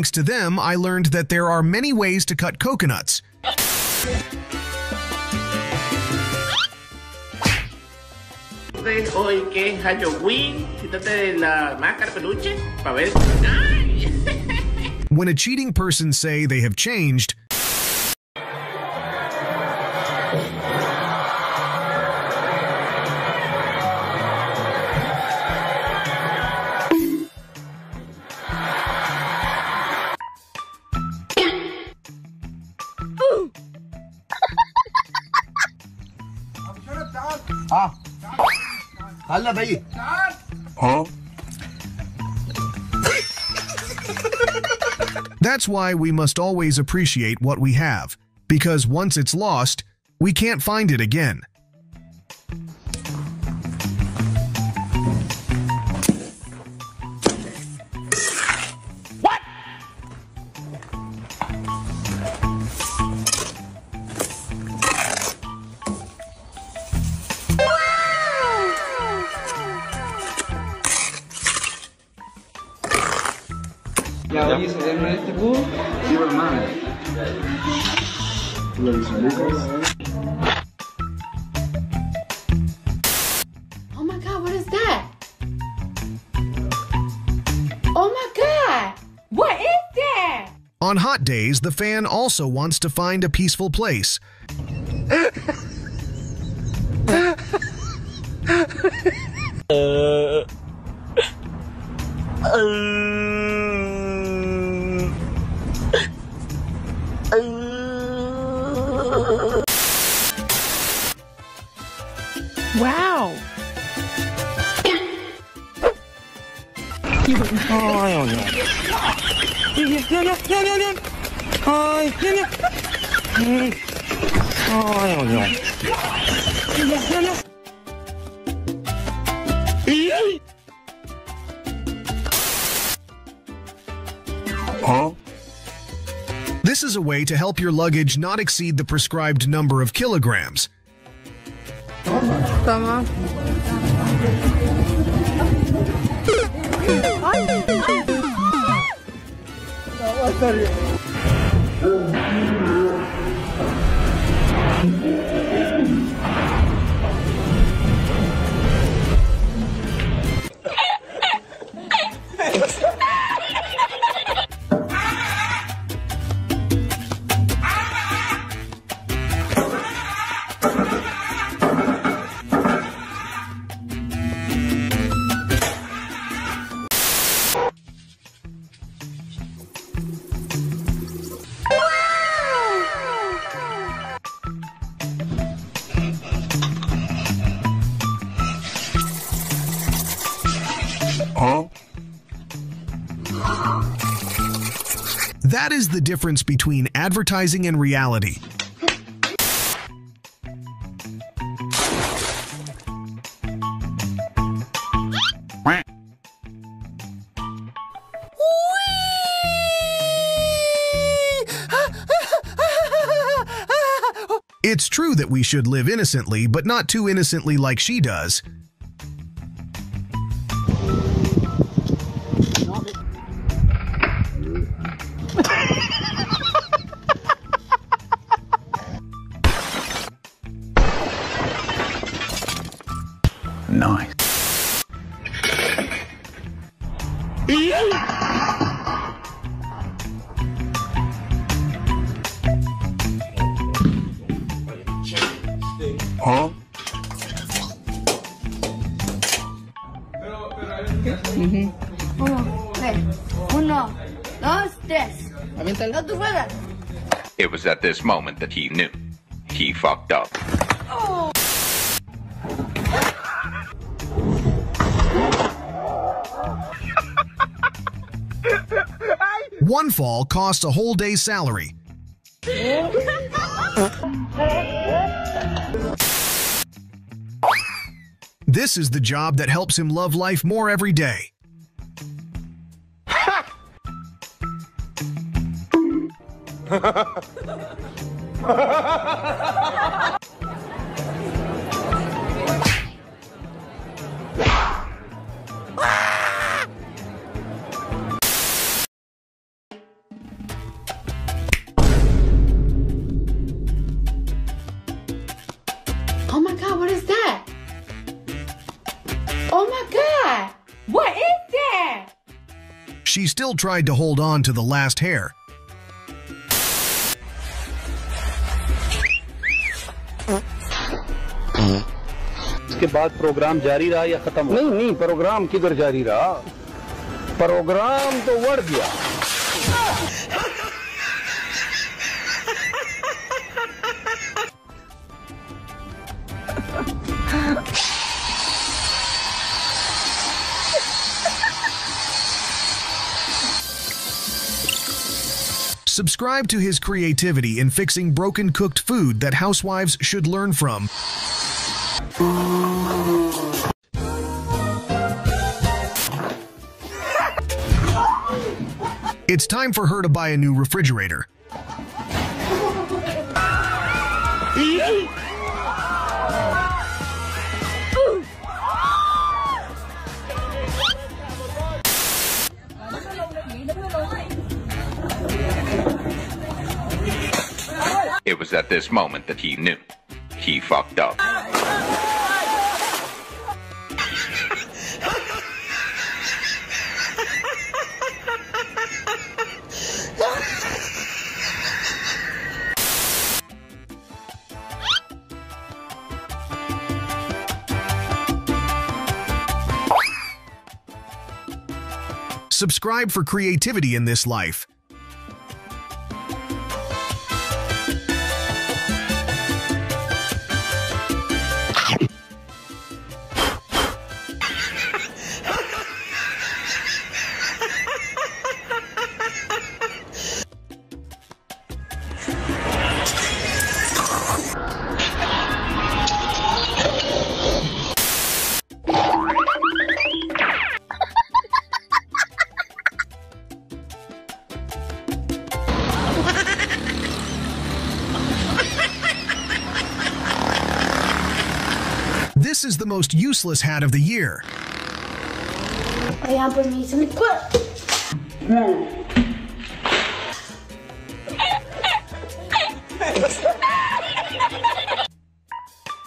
Thanks to them, I learned that there are many ways to cut coconuts. Hoy que es Halloween, quítate la máscara peluche para ver. When a cheating person say they have changed, that's why we must always appreciate what we have, because once it's lost, we can't find it again. Ya, oye, se ven este cubo. Sí, hermano. Lo visualizas. Oh my god, what is that? Oh my god! What is that? On hot days, the fan also wants to find a peaceful place. Wow. your luggage not exceed the prescribed number of kilograms. The difference between advertising and reality. It's true that we should live innocently, but not too innocently like she does. This moment that he knew. He fucked up. One fall costs a whole day's salary. This is the job that helps him love life more every day. still tried to hold on to the last hair. इसके बाद programme जारी रहा या खत्म नहीं नहीं programme किधर जारी रहा प्रोग्राम तो बढ़ गया Subscribe to his creativity in fixing broken cooked food that housewives should learn from. It's time for her to buy a new refrigerator. It was at this moment that he knew. He fucked up. Subscribe for creativity in this life. Useless hat of the year. Ayan, permiso.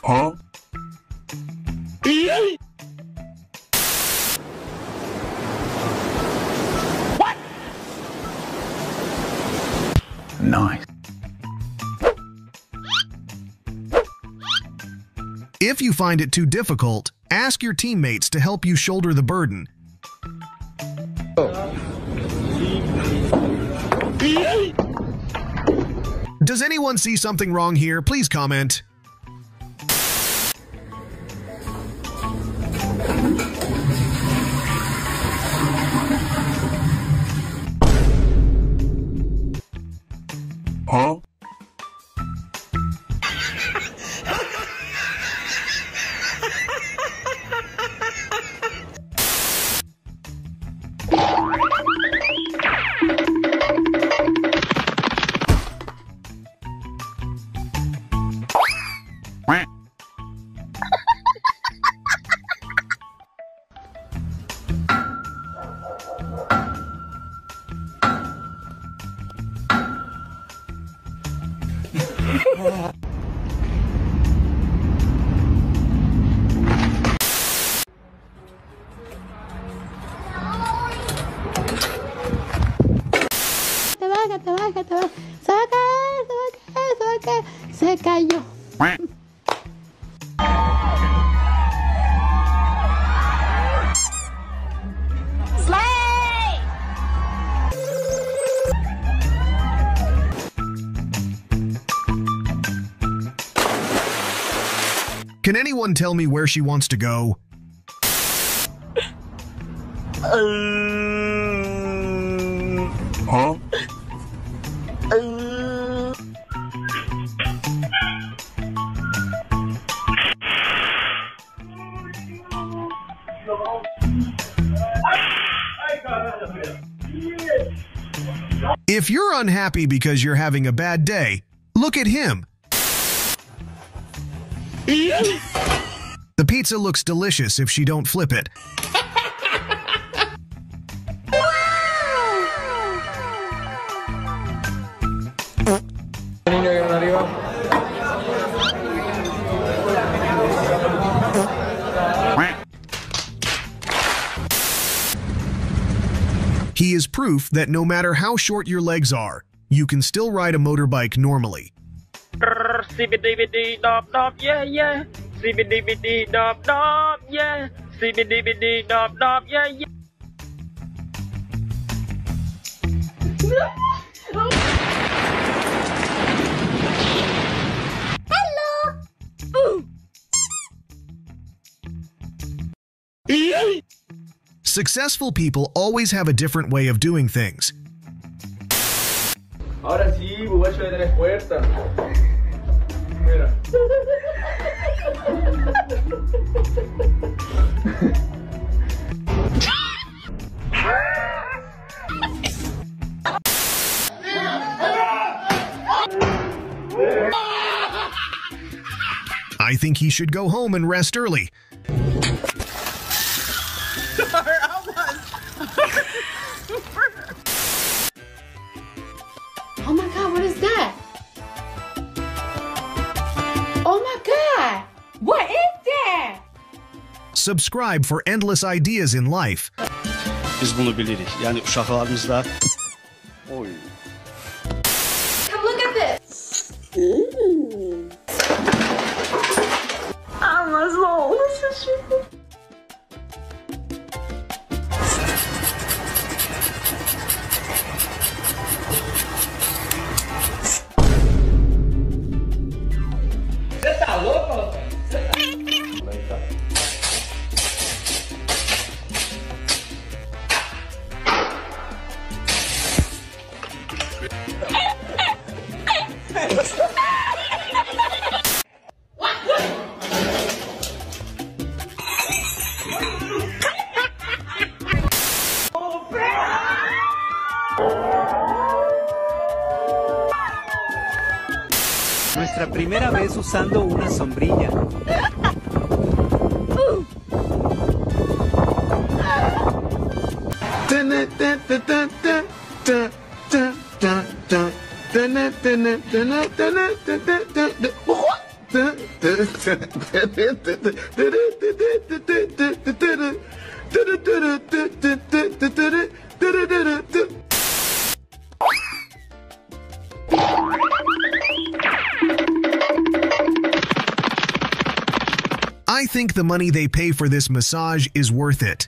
Huh? Nice. If you find it too difficult, ask your teammates to help you shoulder the burden. Does anyone see something wrong here? Please comment. Can anyone tell me where she wants to go? Uh, huh? If you're unhappy because you're having a bad day, look at him. The pizza looks delicious if she don't flip it. He is proof that no matter how short your legs are, you can still ride a motorbike normally. CBDBD dop dop, yeah, yeah. CBDBD dop dop, yeah. CBDBD dop dop, yeah, yeah. Successful people always have a different way of doing things. Ahora sí, bubacho de tres puertas. I think he should go home and rest early. What is that? Subscribe for endless ideas in life. Biz bunu biliriz. Yani uşaqlarımızda Come look at this. Ooh. Ama zor. Nasıl şimdi? Você I think the money they pay for this massage is worth it.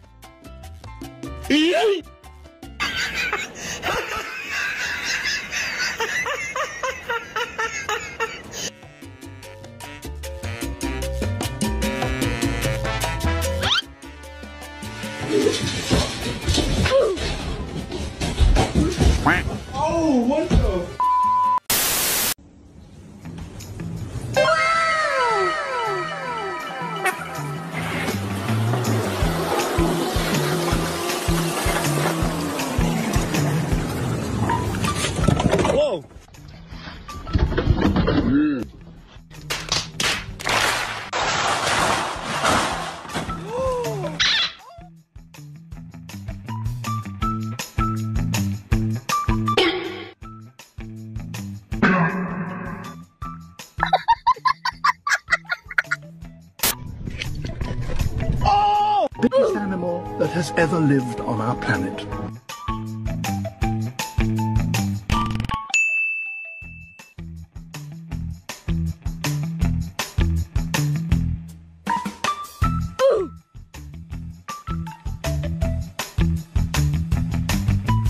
Has ever lived on our planet.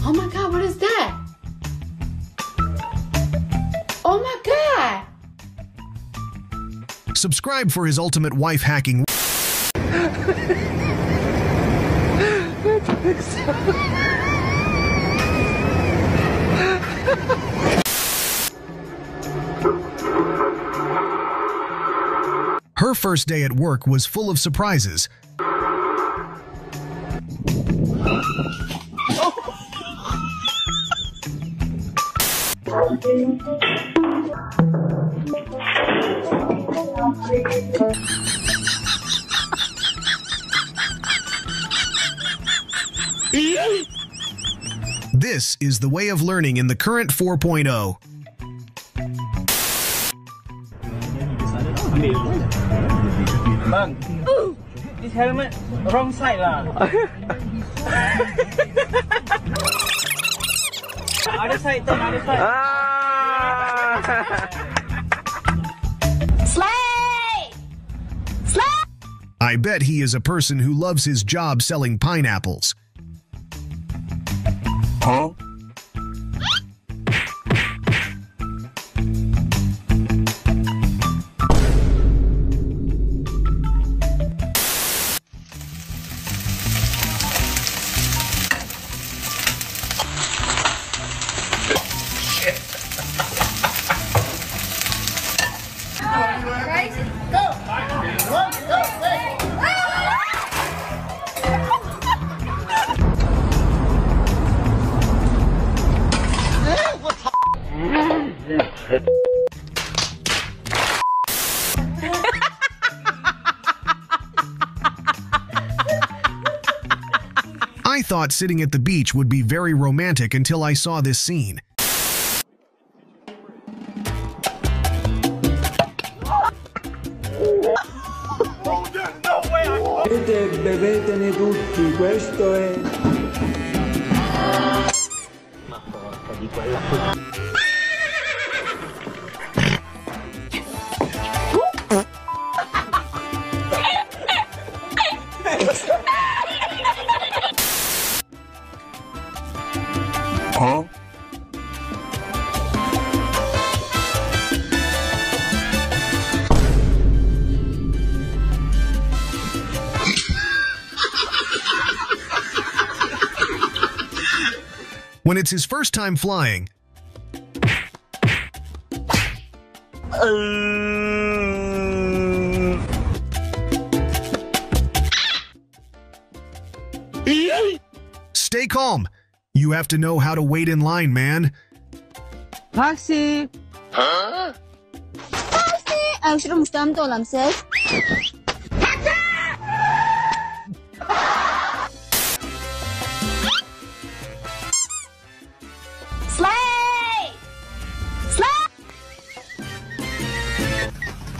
Oh my god, what is that? Oh my god! Subscribe for his ultimate wife hacking. First day at work was full of surprises. This is the way of learning in the current oh. 4.0. helmet wrong side lah. other side, turn other side. Ah. Slay! Slay! I bet he is a person who loves his job selling pineapples. Thought sitting at the beach would be very romantic until I saw this scene. it's his first time flying. Stay calm. You have to know how to wait in line, man. Taxi. Huh? Taxi. I should have done.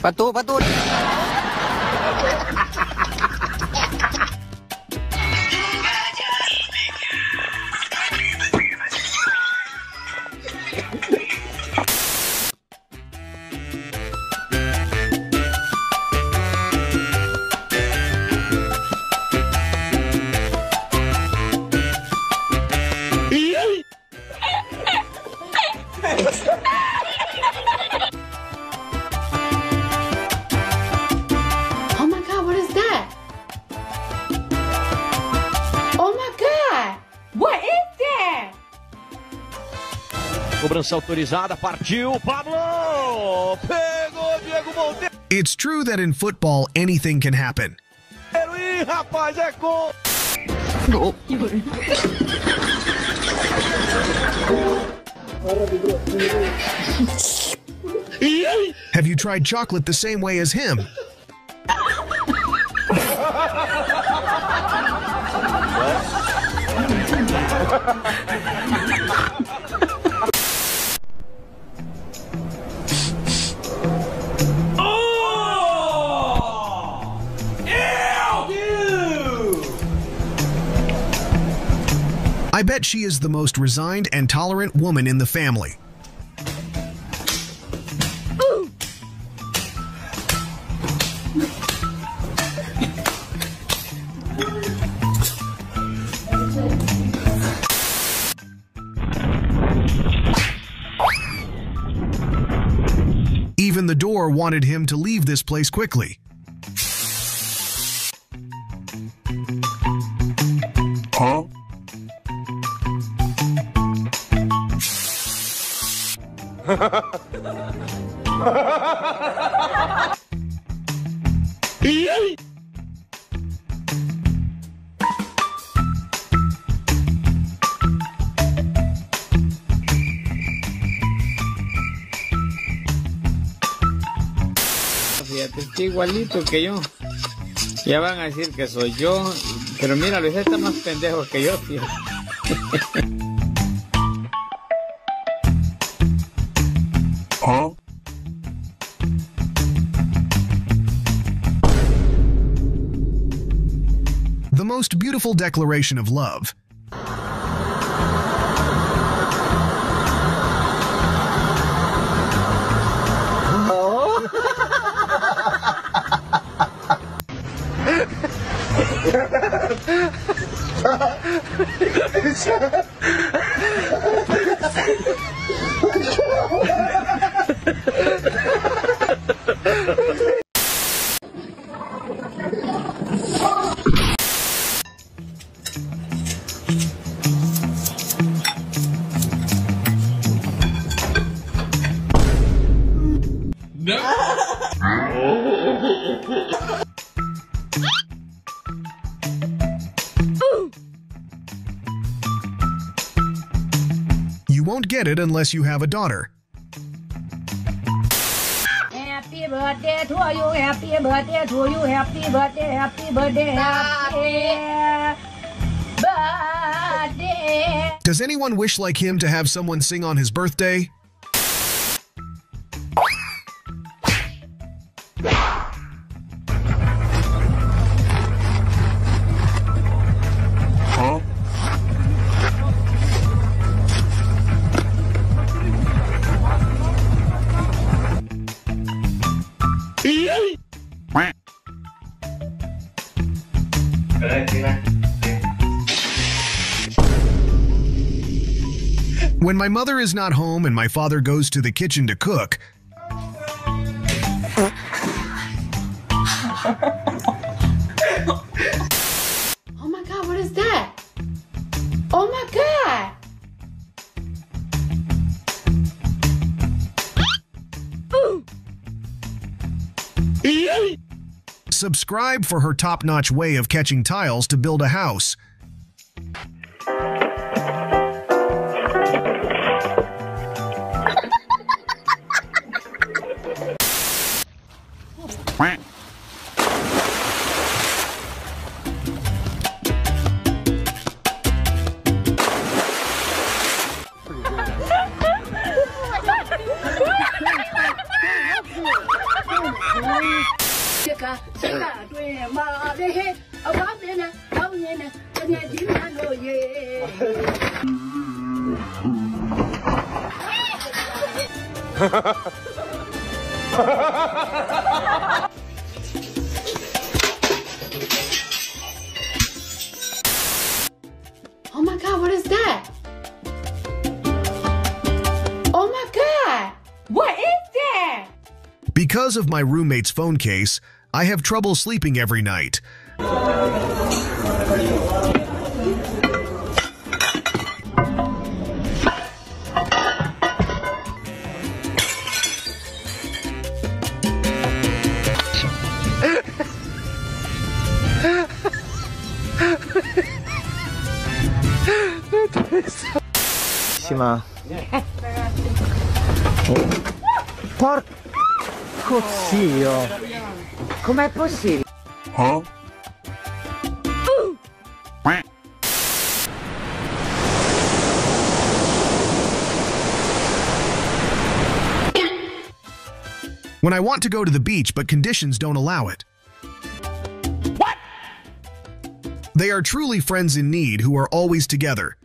Patu, patu. Cobrança autorizada, partiu, Pablo! Pegou Diego Monteiro It's true that in football anything can happen. rapaz, é gol! Have you tried chocolate the same way as him? I bet she is the most resigned and tolerant woman in the family. Even the door wanted him to leave this place quickly. Igualito que yo. Ya van a decir que soy yo. Pero mira, Luis está más pendejo que yo, fíjate. Huh? The most beautiful declaration of love. Unless you have a daughter. Happy birthday to you, happy birthday to you, happy birthday, happy birthday, happy birthday. Does anyone wish like him to have someone sing on his birthday? My mother is not home and my father goes to the kitchen to cook, Oh my god, what is that? Oh my god! subscribe for her top notch way of catching tiles to build a house. My roommate's phone case, I have trouble sleeping every night. Bellissima. Porco zio. Com'è possibile? Huh? When I want to go to the beach but conditions don't allow it. What? They are truly friends in need who are always together.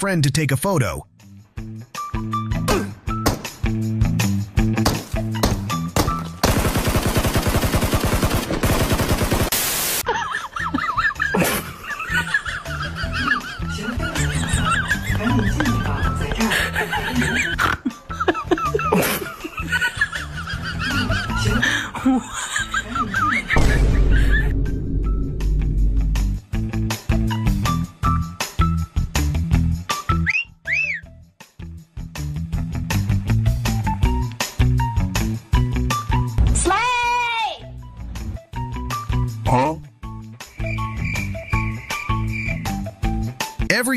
Friend to take a photo,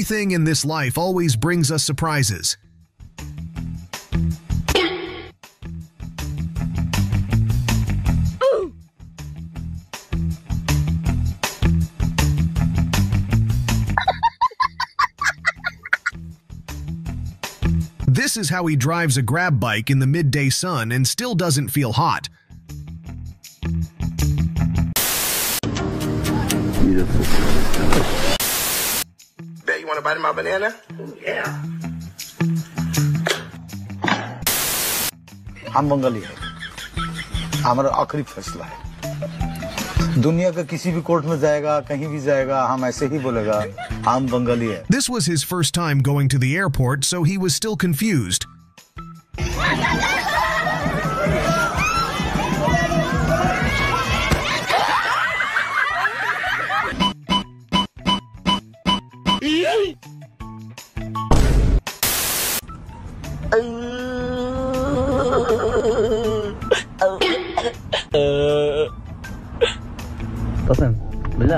everything in this life always brings us surprises. This is how he drives a grab bike in the midday sun and still doesn't feel hot. Bet you want to bite my banana? Yeah. हम बंगाली है हमारा आखिरी फैसला है दुनिया का किसी भी कोर्ट में जाएगा कहीं भी जाएगा हम ऐसे ही बोलेगा हम बंगाली है This was his first time going to the airport, so he was still confused.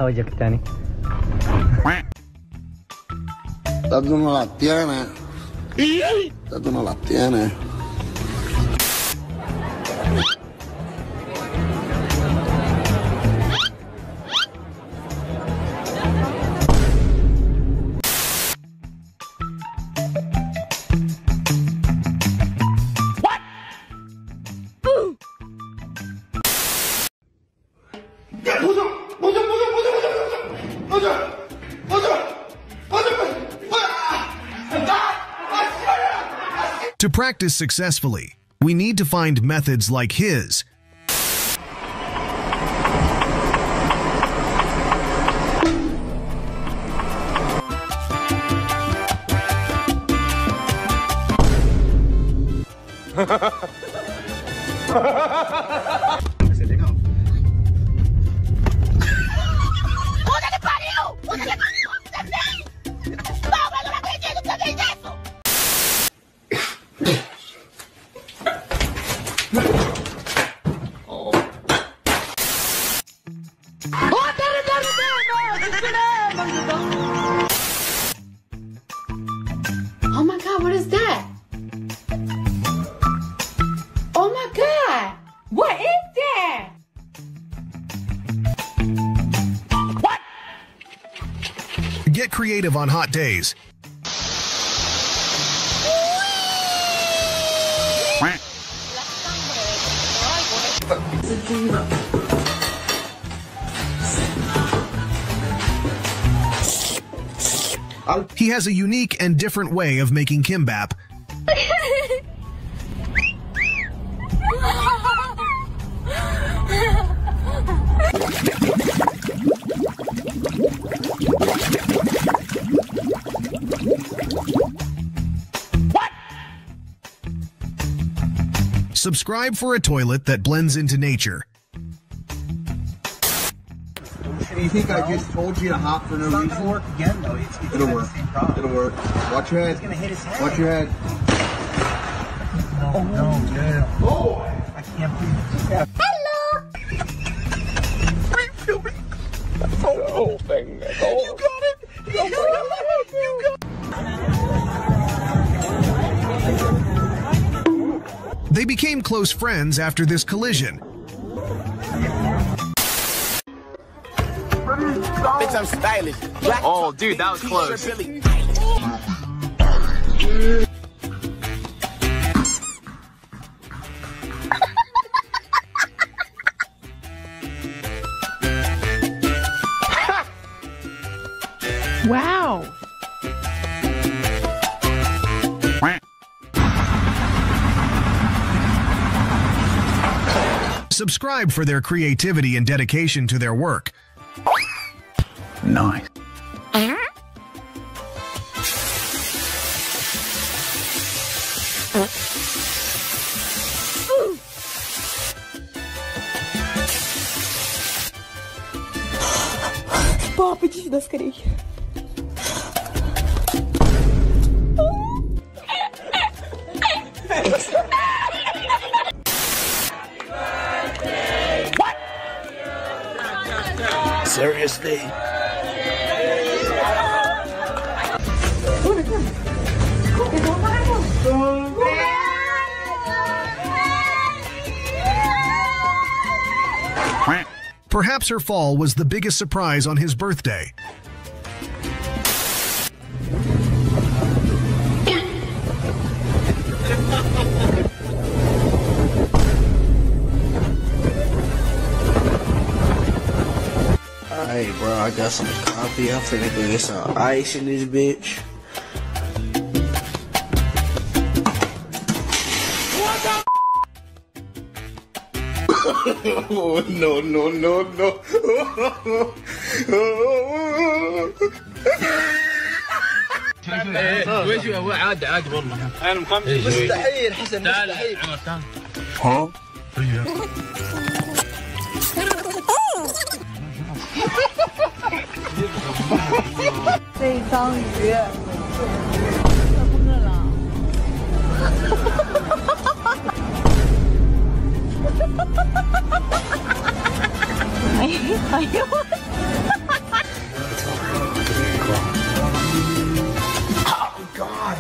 hoy, capitán. Tá dando uma latinha, né? Tá dando latinha, né? Practice successfully, we need to find methods like his. He has a unique and different way of making kimbap. what? Subscribe for a toilet that blends into nature. Think I just told you to hop for no reason? It's work again, though. It's, it's It'll work. It'll work. Watch your head. It's gonna hit his head. Watch your head. No, no, no. Oh, I can't breathe. Hello! Oh, thing. Oh. You got it. You got it. You got They became close friends after this collision. stylish. Black oh, dude, that was close. wow. Subscribe for their creativity and dedication to their work. Seriously? Perhaps her fall was the biggest surprise on his birthday. I got some coffee. I'm finna go get some ice in this bitch. oh, no, no, no, no. ويش هو عادي عادي والله انا مخمس مستحيل حسن تعال مستحيل عمر 这章鱼，饿不饿了？哎哎呦！God,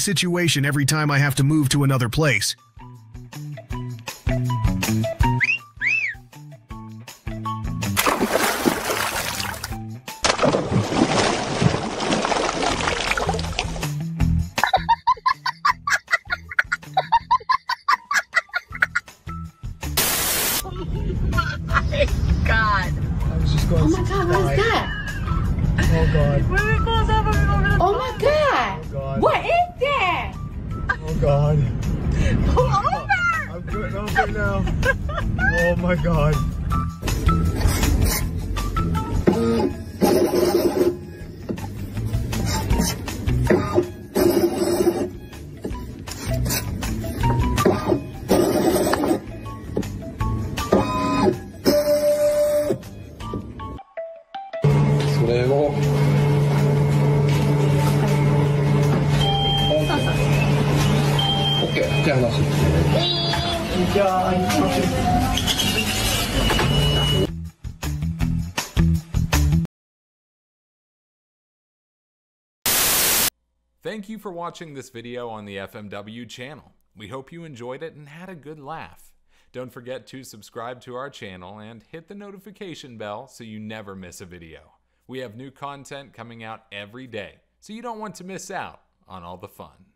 situation every time I have to move to another place. You for watching this video on the FMW channel. We hope you enjoyed it and had a good laugh. Don't forget to subscribe to our channel and hit the notification bell so you never miss a video. We have new content coming out every day, so you don't want to miss out on all the fun.